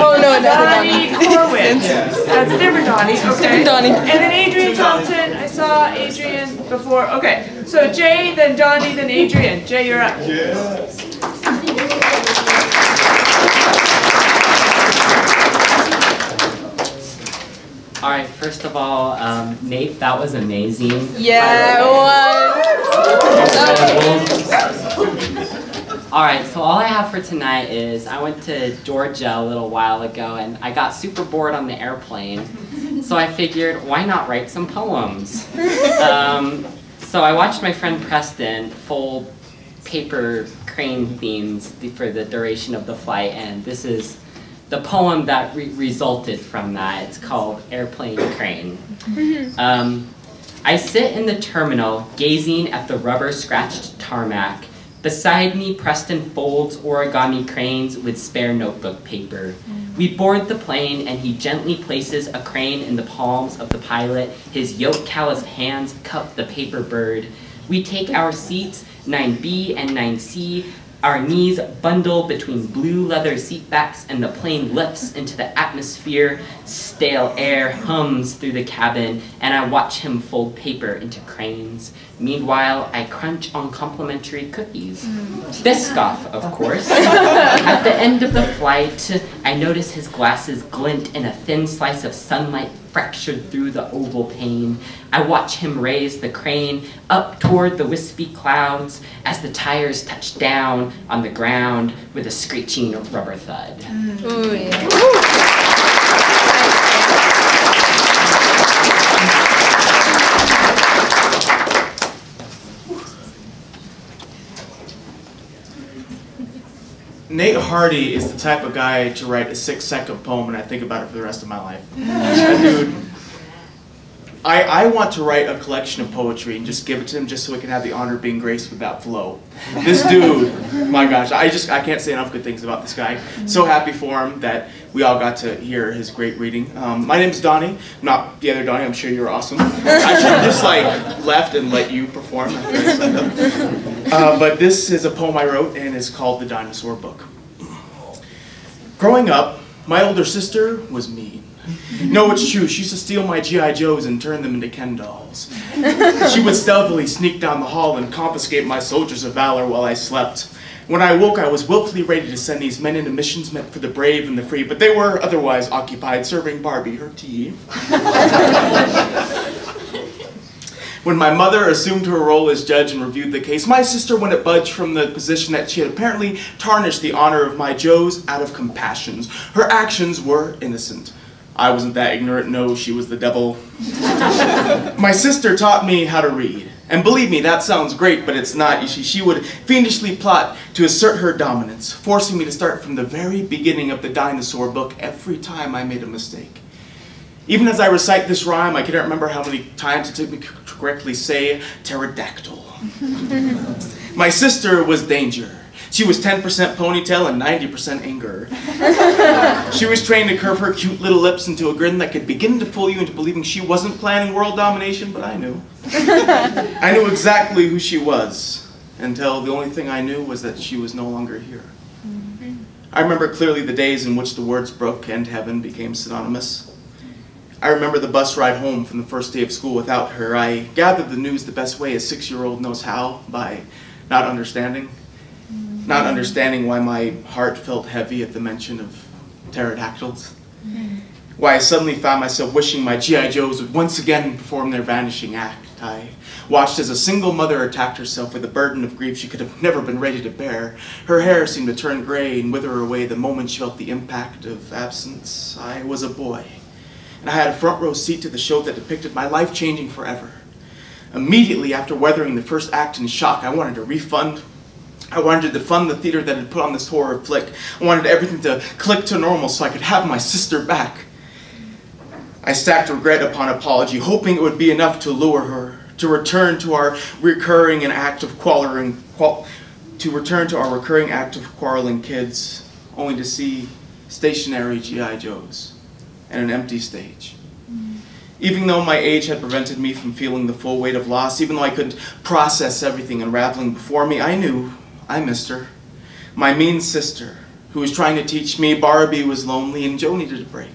C: Oh no, that's
A: Donnie Horwitz. That's a different Donnie, okay.
C: Donnie.
A: And then Adrian Thompson, I saw Adrian before. Okay, so Jay, then Donnie, then Adrian. Jay, you're up.
F: All right, first of all, um, Nate, that was amazing.
C: Yeah, it was.
F: All right, so all I have for tonight is I went to Georgia a little while ago and I got super bored on the airplane. so I figured, why not write some poems? um, so I watched my friend Preston fold paper crane themes for the duration of the flight, and this is the poem that re resulted from that. It's called Airplane Crane. Um, I sit in the terminal, gazing at the rubber-scratched tarmac. Beside me, Preston folds origami cranes with spare notebook paper. We board the plane, and he gently places a crane in the palms of the pilot. His yoke-calloused hands cup the paper bird. We take our seats, 9B and 9C, our knees bundle between blue leather seatbacks and the plane lifts into the atmosphere. Stale air hums through the cabin and I watch him fold paper into cranes. Meanwhile, I crunch on complimentary cookies. Mm. Biscoff, of course. At the end of the flight, I notice his glasses glint in a thin slice of sunlight fractured through the oval pane. I watch him raise the crane up toward the wispy clouds as the tires touch down on the ground with a screeching rubber thud. Mm.
C: Ooh, yeah.
B: Nate Hardy is the type of guy to write a six second poem and I think about it for the rest of my life. Dude. I, I want to write a collection of poetry and just give it to him just so we can have the honor of being graced with that flow. This dude, my gosh, I just I can't say enough good things about this guy. So happy for him that we all got to hear his great reading. Um, my name's Donnie, not the other Donnie. I'm sure you're awesome. I should have just like left and let you perform. after I signed up. Uh, but this is a poem I wrote and it's called The Dinosaur Book. Growing up, my older sister was mean. No, it's true. She used to steal my G.I. Joes and turn them into Ken dolls. She would stealthily sneak down the hall and confiscate my soldiers of valor while I slept. When I woke, I was willfully ready to send these men into missions meant for the brave and the free, but they were otherwise occupied serving Barbie her tea. When my mother assumed her role as judge and reviewed the case, my sister wouldn't budge from the position that she had apparently tarnished the honor of my Joes out of compassion. Her actions were innocent. I wasn't that ignorant, no, she was the devil. my sister taught me how to read. And believe me, that sounds great, but it's not. See, she would fiendishly plot to assert her dominance, forcing me to start from the very beginning of the dinosaur book every time I made a mistake. Even as I recite this rhyme, I can't remember how many times it took me to correctly say pterodactyl. My sister was danger. She was 10% ponytail and 90% anger. she was trained to curve her cute little lips into a grin that could begin to fool you into believing she wasn't planning world domination, but I knew. I knew exactly who she was, until the only thing I knew was that she was no longer here. Mm-hmm. I remember clearly the days in which the words brook and heaven became synonymous. I remember the bus ride home from the first day of school without her. I gathered the news the best way a six-year-old knows how, by not understanding. Not understanding why my heart felt heavy at the mention of pterodactyls. Hmm. Why I suddenly found myself wishing my G.I. Joes would once again perform their vanishing act. I watched as a single mother attacked herself with a burden of grief she could have never been ready to bear. Her hair seemed to turn gray and wither away the moment she felt the impact of absence. I was a boy and I had a front row seat to the show that depicted my life changing forever. Immediately after weathering the first act in shock, I wanted to refund. I wanted to defund the theater that had put on this horror flick. I wanted everything to click to normal so I could have my sister back. I stacked regret upon apology, hoping it would be enough to lure her to return to our recurring and act of quarreling, to return to our recurring act of quarreling kids, only to see stationary GI Joes and an empty stage. Even though my age had prevented me from feeling the full weight of loss, even though I couldn't process everything unraveling before me, I knew I missed her. My mean sister, who was trying to teach me Barbie was lonely and Joe needed a break.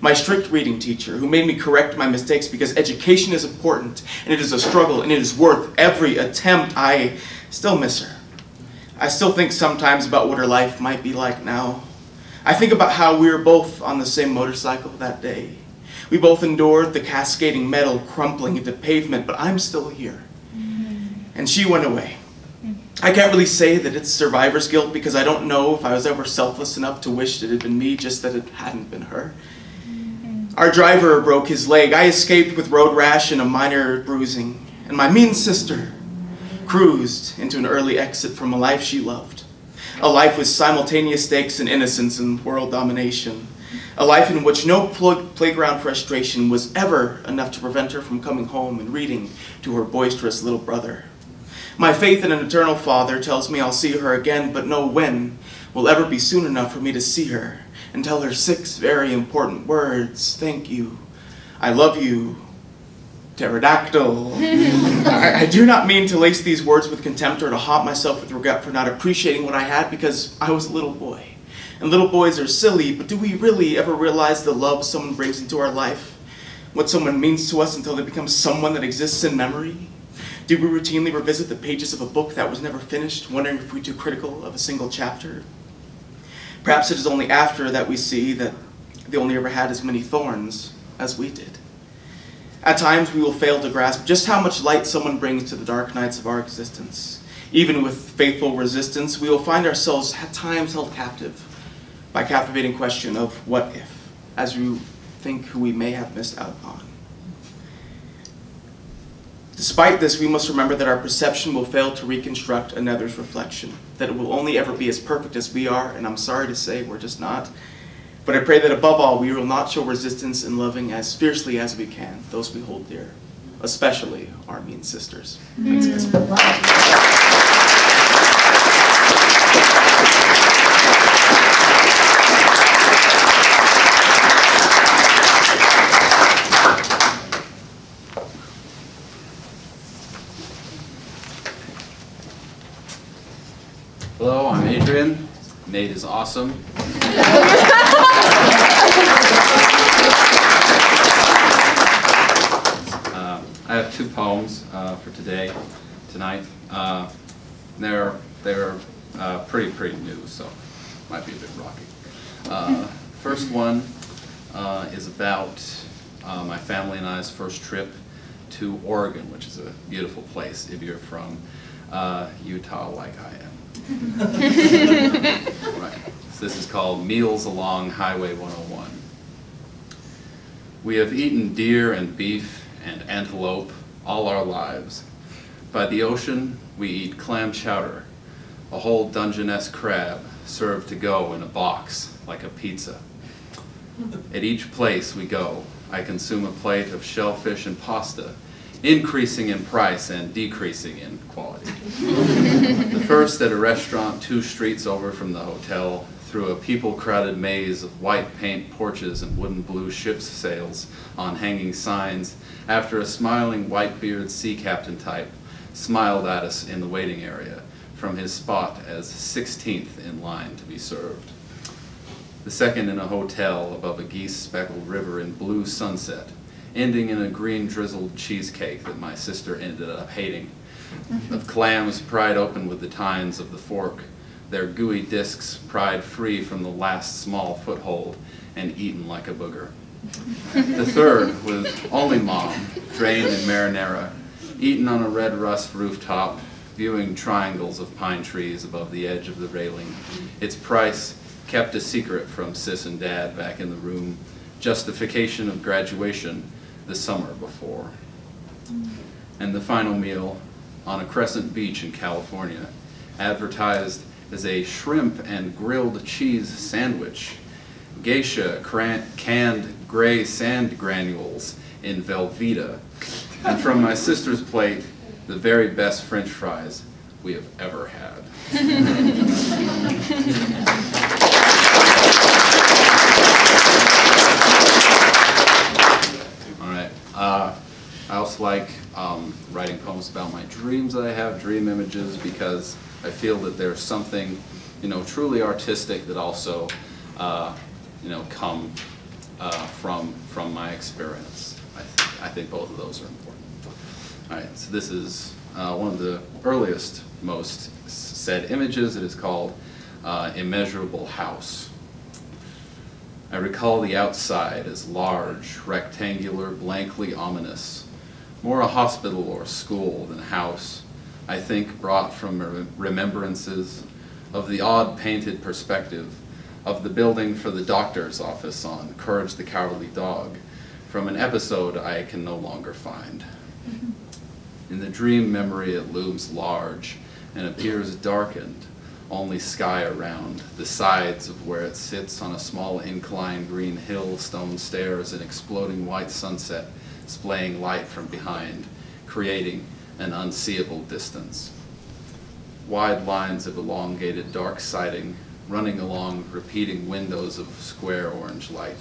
B: My strict reading teacher, who made me correct my mistakes because education is important and it is a struggle and it is worth every attempt. I still miss her. I still think sometimes about what her life might be like now. I think about how we were both on the same motorcycle that day. We both endured the cascading metal crumpling into pavement, but I'm still here. Mm-hmm. And she went away. I can't really say that it's survivor's guilt because I don't know if I was ever selfless enough to wish it had been me, just that it hadn't been her. Mm-hmm. Our driver broke his leg. I escaped with road rash and a minor bruising. And my mean sister cruised into an early exit from a life she loved. A life with simultaneous stakes and innocence and world domination. A life in which no pl- playground frustration was ever enough to prevent her from coming home and reading to her boisterous little brother. My faith in an eternal Father tells me I'll see her again, but no when will ever be soon enough for me to see her and tell her six very important words. Thank you. I love you. Pterodactyl. I, I do not mean to lace these words with contempt or to haunt myself with regret for not appreciating what I had because I was a little boy. And little boys are silly, but do we really ever realize the love someone brings into our life? What someone means to us until they become someone that exists in memory? Do we routinely revisit the pages of a book that was never finished, wondering if we're too critical of a single chapter? Perhaps it is only after that we see that they only ever had as many thorns as we did. At times, we will fail to grasp just how much light someone brings to the dark nights of our existence. Even with faithful resistance, we will find ourselves at times held captive by captivating question of what if, as we think who we may have missed out on. Despite this, we must remember that our perception will fail to reconstruct another's reflection, that it will only ever be as perfect as we are, and I'm sorry to say we're just not. But I pray that above all, we will not show resistance in loving as fiercely as we can those we hold dear, especially our mean sisters. Thanks, mm guys.
G: Hello, I'm Adrian. Is awesome. Uh, I have two poems uh, for today, tonight. Uh, they're they're uh, pretty pretty new, so might be a bit rocky. Uh, first one uh, is about uh, my family and I's first trip to Oregon, which is a beautiful place if you're from uh, Utah, like I am. Right. So this is called Meals Along Highway 101. We have eaten deer and beef and antelope all our lives. By the ocean, we eat clam chowder, a whole Dungeness crab served to go in a box like a pizza. At each place we go, I consume a plate of shellfish and pasta, increasing in price and decreasing in quality. the first at a restaurant two streets over from the hotel, through a people-crowded maze of white paint porches and wooden blue ship's sails on hanging signs, after a smiling white-bearded sea captain type smiled at us in the waiting area from his spot as 16th in line to be served. The second in a hotel above a geese-speckled river in blue sunset, ending in a green drizzled cheesecake that my sister ended up hating, mm-hmm. of clams pried open with the tines of the fork, their gooey discs pried free from the last small foothold and eaten like a booger. The third was only mom, drained in marinara, eaten on a red rust rooftop, viewing triangles of pine trees above the edge of the railing. Its price kept a secret from sis and dad back in the room, justification of graduation the summer before. And the final meal on a crescent beach in California, advertised as a shrimp and grilled cheese sandwich, geisha canned gray sand granules in Velveeta, and from my sister's plate, the very best french fries we have ever had. All right. Uh, Also like um, writing poems about my dreams that I have, dream images, because I feel that there's something, you know, truly artistic that also, uh, you know, come uh, from from my experience. I, th- I think both of those are important. All right. So this is uh, one of the earliest, most said images. It is called uh, "Immeasurable House." I recall the outside as large, rectangular, blankly ominous, more a hospital or school than a house, I think brought from remembrances of the odd painted perspective of the building for the doctor's office on Courage the Cowardly Dog from an episode I can no longer find. Mm-hmm. In the dream memory it looms large and appears darkened, only sky around, the sides of where it sits on a small incline green hill, stone stairs, and exploding white sunset splaying light from behind, creating an unseeable distance. Wide lines of elongated dark siding running along repeating windows of square orange light.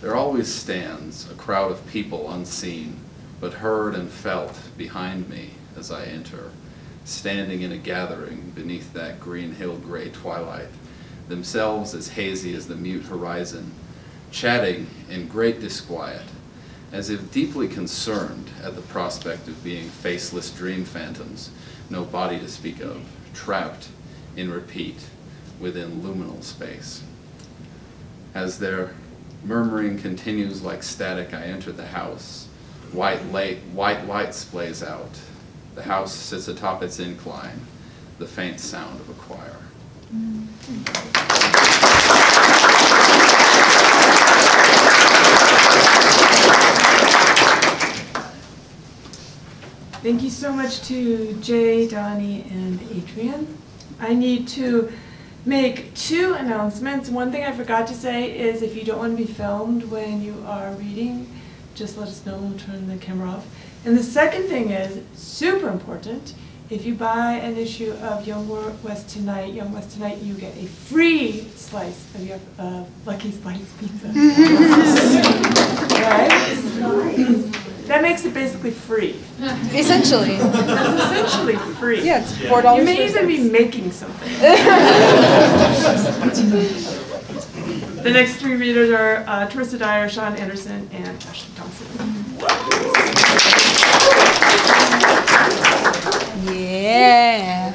G: There always stands a crowd of people unseen, but heard and felt behind me as I enter, standing in a gathering beneath that green hill gray twilight, themselves as hazy as the mute horizon, chatting in great disquiet, as if deeply concerned at the prospect of being faceless dream phantoms, no body to speak of, trapped in repeat within liminal space. As their murmuring continues like static, I enter the house. White light, white light splays out. The house sits atop its incline, the faint sound of a choir. Mm.
A: Thank you so much to Jay, Donnie, and Adrian. I need to make two announcements. One thing I forgot to say is if you don't want to be filmed when you are reading, just let us know, we'll turn the camera off. And the second thing is, super important, if you buy an issue of Young West Tonight, Young West Tonight, you get a free slice of your uh, Lucky Slice pizza. right? That makes it basically free.
C: Essentially.
A: That's essentially free.
C: Yeah, it's four dollars.
A: You may even be making something. the next three readers are uh, Teresa Dyer, Sean Anderson, and Ashley Thompson.
C: Yeah.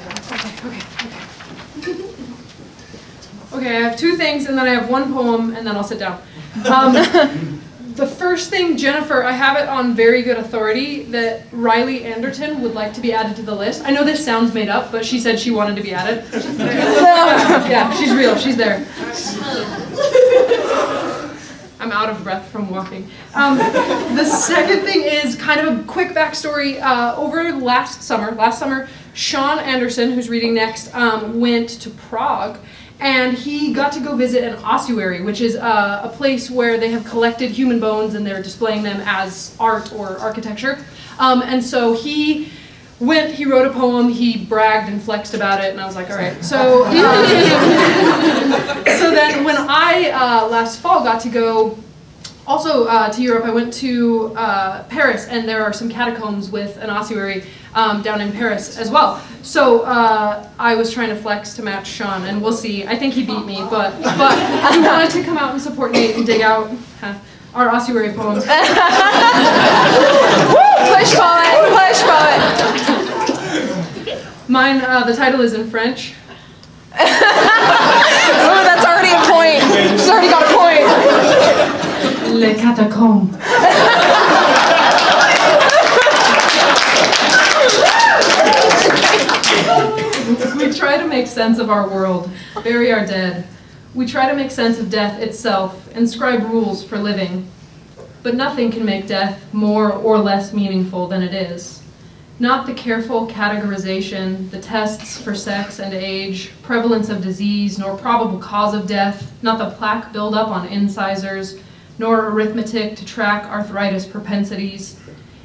H: Okay, I have two things, and then I have one poem, and then I'll sit down. Um, the first thing, Jennifer, I have it on very good authority that Riley Anderton would like to be added to the list. I know this sounds made up, but she said she wanted to be added. yeah, she's real. She's there. I'm out of breath from walking. Um, the second thing is kind of a quick backstory. Uh, over last summer, last summer, Sean Anderson, who's reading next, um, went to Prague and he got to go visit an ossuary, which is uh, a place where they have collected human bones and they're displaying them as art or architecture. Um, and so he went, he wrote a poem, he bragged and flexed about it, and I was like, all right. So, so then when I uh, last fall got to go also uh, to Europe, I went to uh, Paris, and there are some catacombs with an ossuary um, down in Paris as well. So uh, I was trying to flex to match Sean, and we'll see. I think he beat me, but but he wanted to come out and support Nate and dig out huh, our ossuary poems.
C: push poet, push poet.
H: Mine, uh, the title is in French.
C: oh, that's already a point. She's already got a point.
H: We try to make sense of our world, bury our dead. We try to make sense of death itself, inscribe rules for living. But nothing can make death more or less meaningful than it is. Not the careful categorization, the tests for sex and age, prevalence of disease, nor probable cause of death, not the plaque buildup on incisors, nor arithmetic to track arthritis propensities.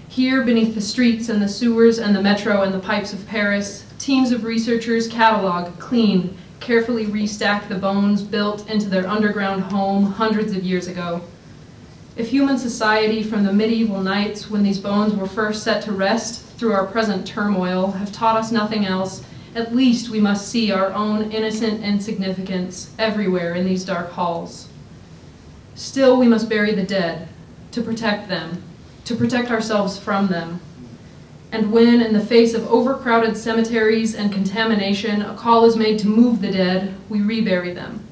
H: Here, beneath the streets and the sewers and the metro and the pipes of Paris, teams of researchers catalog, clean, carefully restack the bones built into their underground home hundreds of years ago. If human society from the medieval nights when these bones were first set to rest through our present turmoil have taught us nothing else, at least we must see our own innocent insignificance everywhere in these dark halls. Still, we must bury the dead, to protect them, to protect ourselves from them. And when, in the face of overcrowded cemeteries and contamination, a call is made to move the dead, we rebury them.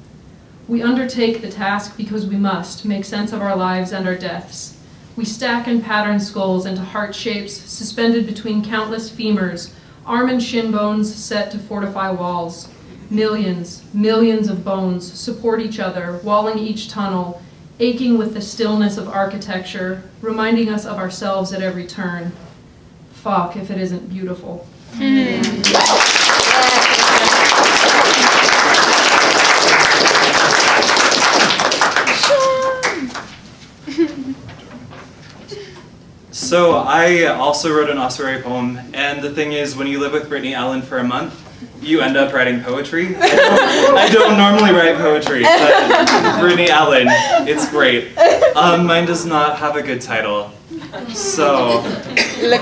H: We undertake the task because we must make sense of our lives and our deaths. We stack and pattern skulls into heart shapes suspended between countless femurs, arm and shin bones set to fortify walls. Millions, millions of bones support each other, walling each tunnel, aching with the stillness of architecture, reminding us of ourselves at every turn. Fuck if it isn't beautiful.
I: So I also wrote an ossuary poem, and the thing is, when you live with Brittany Allen for a month, you end up writing poetry. I don't, normally write poetry, but Brittany Allen, it's great. Um, mine does not have a good title, so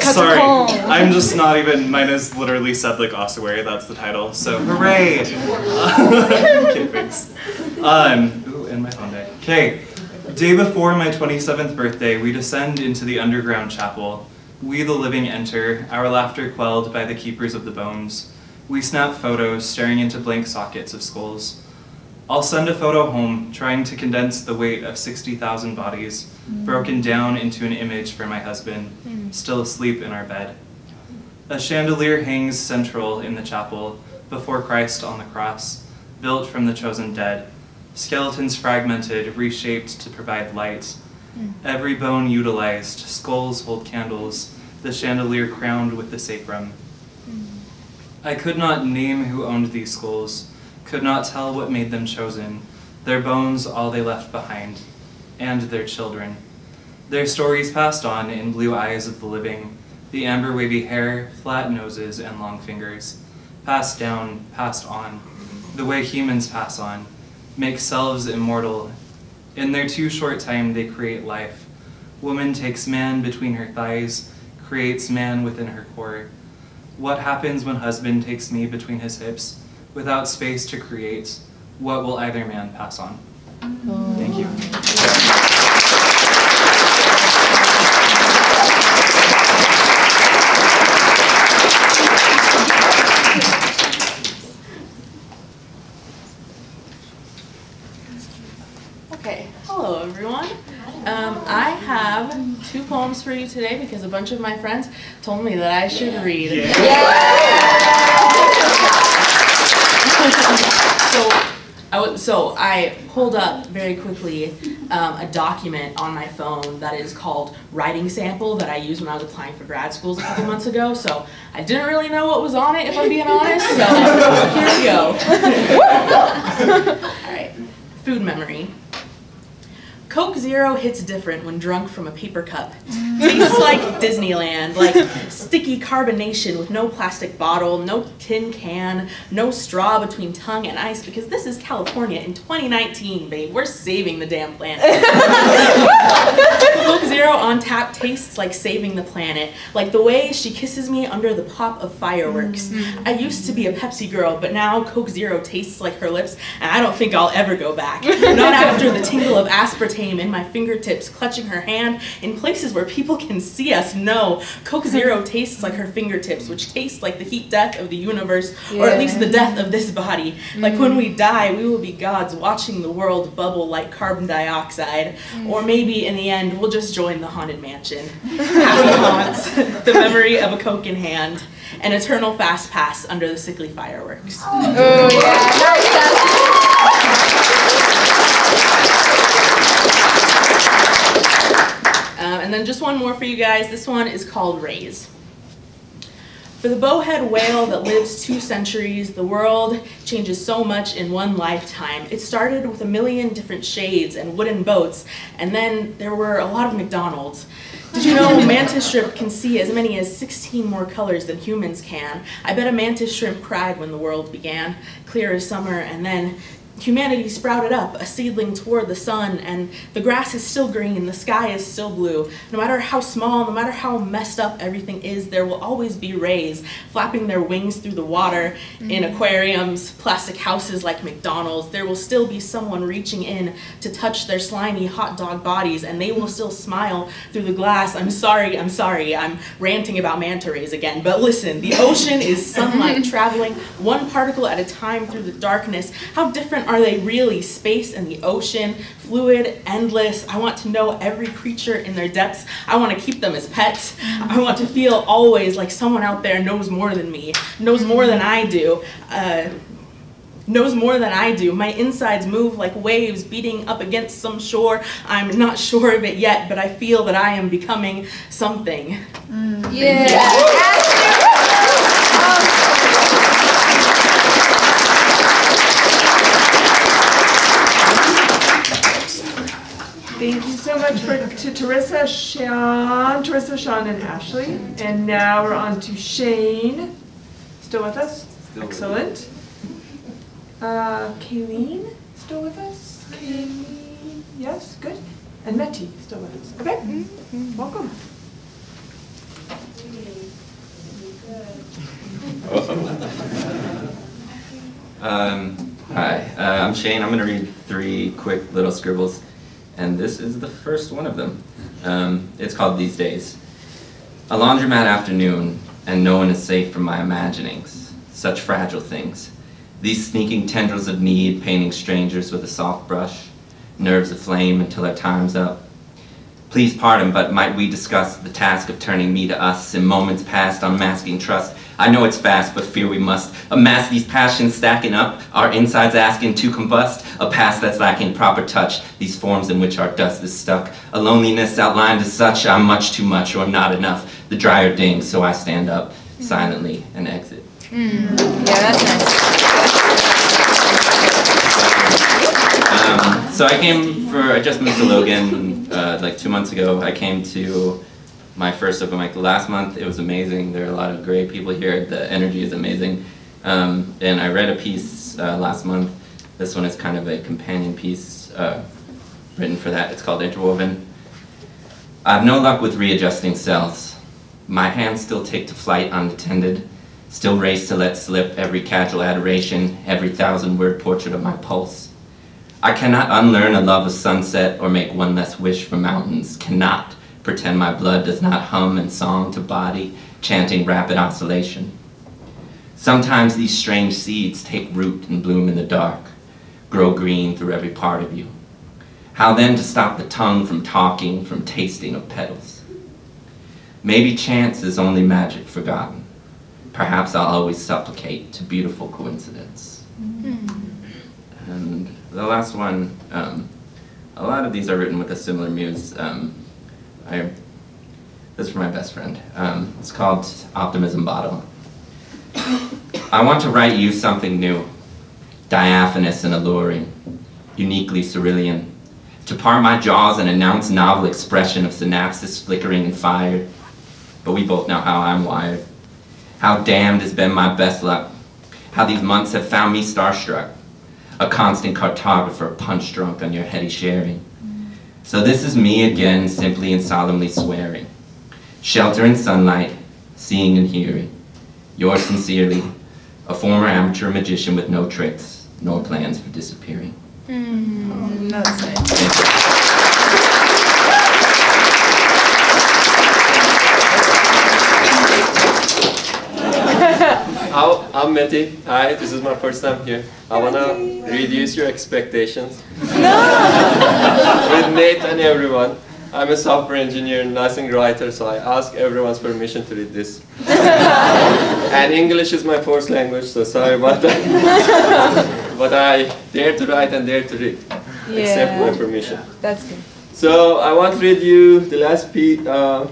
I: sorry. I'm just not even. Mine is literally Sedlec Ossuary. That's the title. So hooray! okay, thanks. Um, ooh, and my phone died. Okay. Day before my 27th birthday, we descend into the underground chapel. We, the living, enter, our laughter quelled by the keepers of the bones. We snap photos, staring into blank sockets of skulls. I'll send a photo home, trying to condense the weight of 60,000 bodies, mm. broken down into an image for my husband, mm. still asleep in our bed. A chandelier hangs central in the chapel, before Christ on the cross, built from the chosen dead. Skeletons fragmented, reshaped to provide light. Mm. Every bone utilized, skulls hold candles, the chandelier crowned with the sacrum. I could not name who owned these skulls, could not tell what made them chosen, their bones all they left behind, and their children. Their stories passed on in blue eyes of the living, the amber wavy hair, flat noses, and long fingers. Passed down, passed on, the way humans pass on, make selves immortal. In their too short time, they create life. Woman takes man between her thighs, creates man within her core. What happens when husband takes me between his hips, without space to create? What will either man pass on? Oh. Thank you.
J: Okay, hello everyone. Um, I have two poems for you today because a bunch of my friends told me that I should read. so, I so I pulled up very quickly um, a document on my phone that is called Writing Sample that I used when I was applying for grad schools a couple months ago. So I didn't really know what was on it, if I'm being honest. So here we go. All right, food memory. Coke Zero hits different when drunk from a paper cup. Tastes like Disneyland, like sticky carbonation with no plastic bottle, no tin can, no straw between tongue and ice because this is California in 2019, babe. We're saving the damn planet. Coke Zero on tap tastes like saving the planet, like the way she kisses me under the pop of fireworks. Mm-hmm. I used to be a Pepsi girl, but now Coke Zero tastes like her lips, and I don't think I'll ever go back. Not after the tingle of aspartame in my fingertips, clutching her hand in places where people can see us. No, Coke Zero tastes like her fingertips, which taste like the heat death of the universe, or at least the death of this body. Like when we mm. die, we will be gods watching the world bubble like carbon dioxide. Or mm. maybe in the end, we'll just join the haunted mansion. Happy haunts, the memory of a Coke in hand, an eternal fast pass under the sickly fireworks.
C: Oh yeah, nice.
J: Um, and then just one more for you guys. This one is called Raise. For the bowhead whale that lives two centuries, the world changes so much in one lifetime. It started with a million different shades and wooden boats, and then there were a lot of McDonald's. Did you know mantis shrimp can see as many as 16 more colors than humans can? I bet a mantis shrimp cried when the world began, clear as summer, and then humanity sprouted up, a seedling toward the sun, and the grass is still green, the sky is still blue. No matter how small, no matter how messed up everything is, there will always be rays flapping their wings through the water in mm-hmm. aquariums, plastic houses like McDonald's. There will still be someone reaching in to touch their slimy hot dog bodies, and they will still smile through the glass. I'm sorry, I'm sorry, I'm ranting about manta rays again, but listen, the ocean is sunlight traveling one particle at a time through the darkness. How different are they really? Space and the ocean, fluid, endless. I want to know every creature in their depths. I want to keep them as pets. I want to feel always like someone out there knows more than me, knows more than I do. Uh, knows more than I do. My insides move like waves beating up against some shore. I'm not sure of it yet, but I feel that I am becoming something.
A: Thank you so much for, to Teresa, Sean, Teresa, Sean, and Ashley. And now we're on to Shane. Still with us? Still Excellent. Uh, Kayleen, still with us? Kayleen, yes, good. And Meti, still with us. Okay, welcome.
K: Um, hi, uh, I'm Shane. I'm going to read three quick little scribbles, and this is the first one of them. Um, it's called These Days. A laundromat afternoon, and no one is safe from my imaginings. Such fragile things. These sneaking tendrils of need painting strangers with a soft brush, nerves aflame until our time's up. Please pardon, but might we discuss the task of turning me to us in moments past, unmasking trust? I know it's fast, but fear we must amass these passions stacking up, our insides asking to combust, a past that's lacking proper touch, these forms in which our dust is stuck, a loneliness outlined as such, I'm much too much or not enough, the dryer dings, so I stand up hmm. silently and exit. Hmm.
C: Yeah, that's nice.
K: So I came for, I just moved to Logan uh, like two months ago. I came to my first open mic last month. It was amazing. There are a lot of great people here. The energy is amazing. Um, and I read a piece uh, last month. This one is kind of a companion piece uh, written for that. It's called Interwoven. I have no luck with readjusting cells. My hands still take to flight unattended, still race to let slip every casual adoration, every thousand word portrait of my pulse. I cannot unlearn a love of sunset or make one less wish for mountains, cannot pretend my blood does not hum in song to body, chanting rapid oscillation. Sometimes these strange seeds take root and bloom in the dark, grow green through every part of you. How then to stop the tongue from talking, from tasting of petals? Maybe chance is only magic forgotten. Perhaps I'll always supplicate to beautiful coincidence. Hmm. And the last one, um, a lot of these are written with a similar muse. Um, I, this is for my best friend. Um, it's called Optimism Bottle. I want to write you something new, diaphanous and alluring, uniquely cerulean, to part my jaws and announce novel expression of synapses flickering and fired. But we both know how I'm wired. How damned has been my best luck. How these months have found me starstruck. A constant cartographer punch drunk on your heady sharing. So this is me again, simply and solemnly swearing. Shelter and sunlight, seeing and hearing. Yours sincerely, a former amateur magician with no tricks, nor plans for disappearing.
C: Mm, that's nice.
L: How, I'm Meti. Hi, this is my first time here. I wanna reduce your expectations. No! With Nate and everyone. I'm a software engineer and nothing writer, so I ask everyone's permission to read this. and English is my first language, so sorry about that. but I dare to write and dare to read. Yeah. Accept my permission.
C: that's good.
L: So I want to read you the last piece. Uh,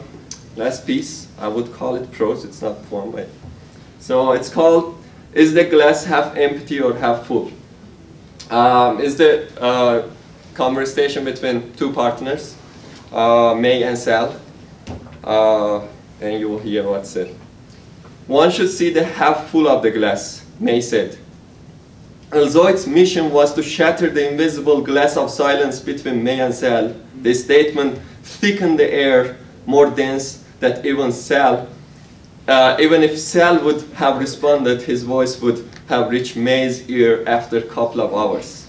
L: last piece. I would call it prose. It's not poem. So it's called "Is the glass half empty or half full?" Um, is the uh, conversation between two partners, uh, May and Sal, uh, and you will hear what's said. One should see the half full of the glass, May said. Although its mission was to shatter the invisible glass of silence between May and Sal, the statement thickened the air more dense than even Sal. Uh, even if Sal would have responded, his voice would have reached May's ear after a couple of hours.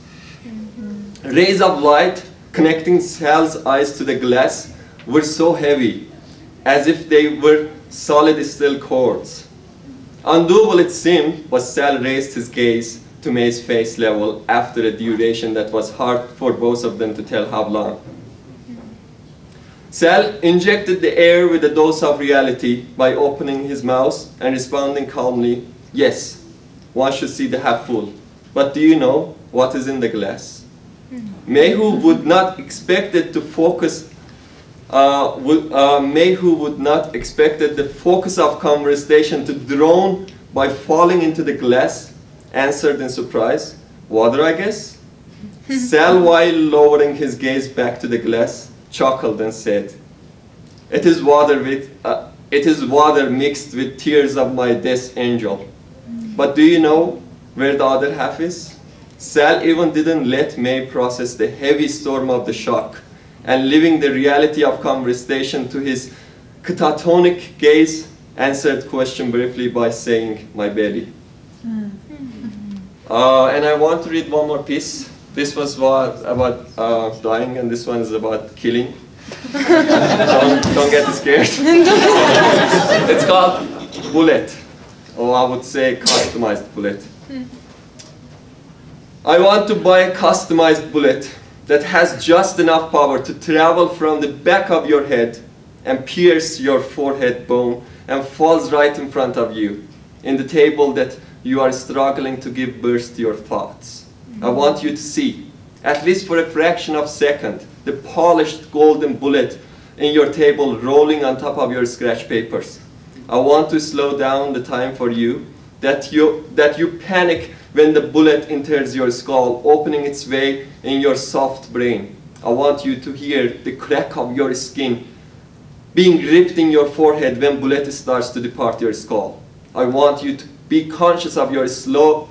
L: Rays of light connecting Sal's eyes to the glass were so heavy, as if they were solid steel cords. Undoable it seemed, but Sal raised his gaze to May's face level after a duration that was hard for both of them to tell how long. Sal injected the air with a dose of reality by opening his mouth and responding calmly, yes, one should see the half full. But do you know what is in the glass? Mehu would not expect it to focus uh, would, uh, Mayhew would not expected the focus of conversation to drone by falling into the glass, answered in surprise, water I guess? Sal, while lowering his gaze back to the glass, chuckled and said, it is water with, uh, it is water mixed with tears of my death angel. But do you know where the other half is? Sal even didn't let May process the heavy storm of the shock and leaving the reality of conversation to his catatonic gaze, answered question briefly by saying, my belly. Uh, and I want to read one more piece. This was about uh, dying, and this one is about killing. don't, don't get scared. it's called Bullet, or I would say customized bullet. I want to buy a customized bullet that has just enough power to travel from the back of your head and pierce your forehead bone and falls right in front of you in the table that you are struggling to give birth to your thoughts. I want you to see, at least for a fraction of a second, the polished golden bullet in your table rolling on top of your scratch papers. I want to slow down the time for you, that you, that you panic when the bullet enters your skull, opening its way in your soft brain. I want you to hear the crack of your skin being ripped in your forehead when bullet starts to depart your skull. I want you to be conscious of your slow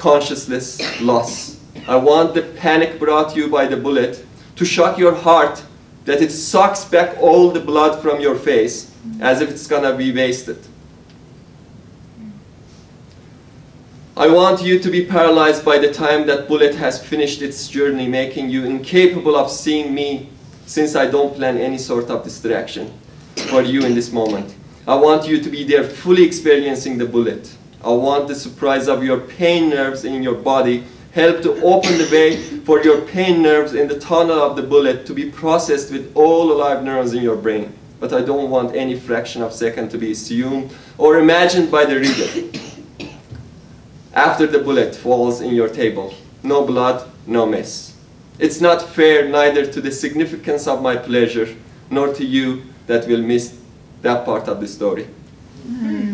L: consciousness loss. I want the panic brought you by the bullet to shock your heart that it sucks back all the blood from your face as if it's gonna be wasted. I want you to be paralyzed by the time that bullet has finished its journey, making you incapable of seeing me since I don't plan any sort of distraction for you in this moment. I want you to be there fully experiencing the bullet. I want the surprise of your pain nerves in your body help to open the way for your pain nerves in the tunnel of the bullet to be processed with all alive neurons in your brain. But I don't want any fraction of second to be assumed or imagined by the reader after the bullet falls in your table. No blood, no mess. It's not fair neither to the significance of my pleasure, nor to you that will miss that part of the story.
A: Thank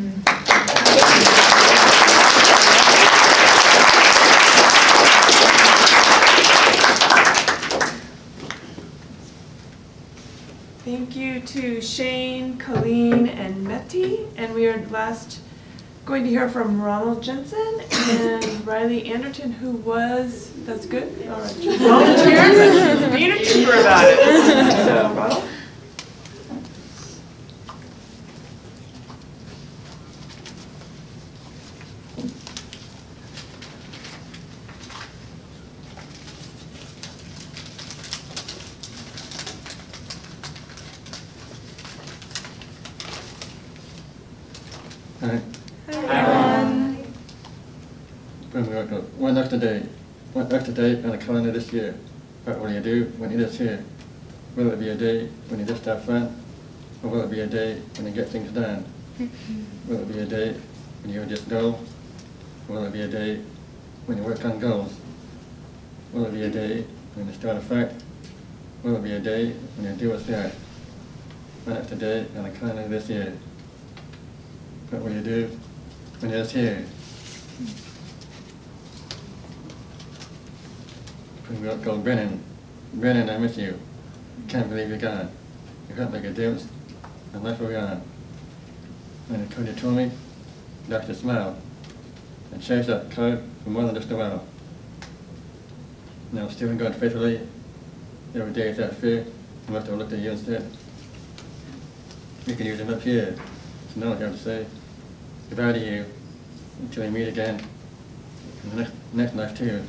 A: you to Shane, Colleen, and Meti. And we are last going to hear from Ronald Jensen and Riley Anderton, who was, that's good? All right. Volunteers, being a keeper about it. So, Ronald?
M: Hi. When we got one extra day, one extra day on the calendar this year. What will you do when it is here? Will it be a day when you just have fun? Or will it be a day when you get things done? Mm-hmm. Will it be a day when you just go? Or will it be a day when you work on goals? Will it be a day when you start a fight? Will it be a day when you do what's right? One extra day on the calendar this year. What will you do when you're just here? Mm-hmm. We got called Brennan. Brennan, I miss you. Can't believe you're gone. You helped make a difference. And left where we're gone. And Cody told me, Doctor smiled and cherished that code for more than just a while. Now, Stephen God faithfully, every day without fear, I must have looked at you instead. You can use him up here. So now I have to say goodbye to you until we meet again in the next, next life too.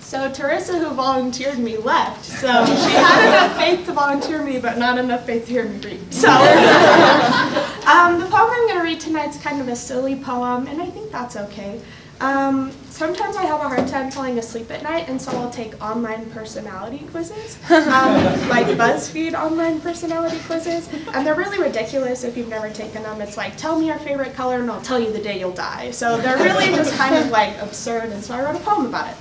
N: So Teresa, who volunteered me, left. So she had enough faith to volunteer me, but not enough faith to hear me read. So um, the poem I'm going to read tonight is kind of a silly poem, and I think that's okay. Um, sometimes I have a hard time falling asleep at night, and so I'll take online personality quizzes, um, like BuzzFeed online personality quizzes, and they're really ridiculous if you've never taken them. It's like, tell me your favorite color, and I'll tell you the day you'll die. So they're really just kind of like absurd, and so I wrote a poem about it.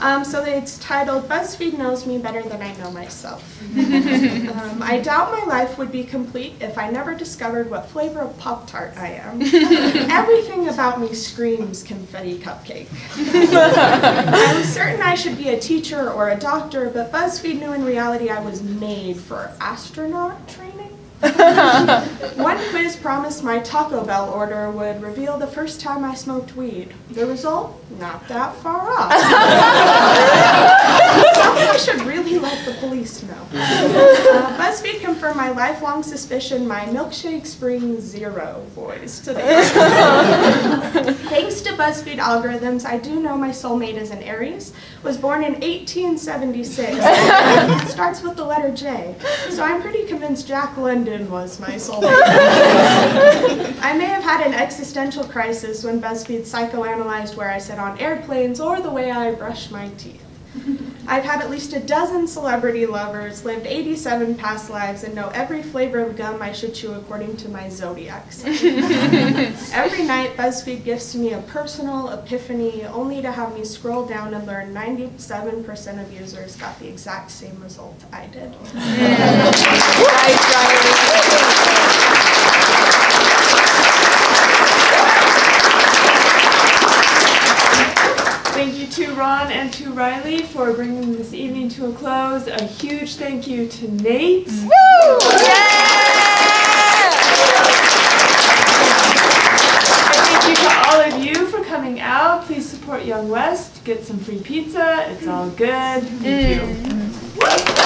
N: Um, so it's titled BuzzFeed Knows Me Better Than I Know Myself. um, I doubt my life would be complete if I never discovered what flavor of Pop Tart I am. Everything about me screams confetti cupcake. I'm certain I should be a teacher or a doctor, but BuzzFeed knew in reality I was made for astronaut training. One quiz promised my Taco Bell order would reveal the first time I smoked weed. The result? Not that far off. Something I should really let the police know. Uh, BuzzFeed confirmed my lifelong suspicion my milkshakes bring zero boys to the Thanks to BuzzFeed algorithms, I do know my soulmate is an Aries, was born in 1876, and starts with the letter J. So I'm pretty convinced Jack London was my soulmate. I may have had an existential crisis when BuzzFeed psychoanalyzed where I sit on airplanes or the way I brush my teeth. I've had at least a dozen celebrity lovers, lived 87 past lives, and know every flavor of gum I should chew according to my zodiac sign. every night, BuzzFeed gives me a personal epiphany, only to have me scroll down and learn 97% of users got the exact same result I did.
A: Thank you to Ron and to Riley for bringing this evening to a close. A huge thank you to Nate. Mm. Woo! And thank you to all of you for coming out. Please support Young West. Get some free pizza. It's all good. Mm. Thank you. Mm.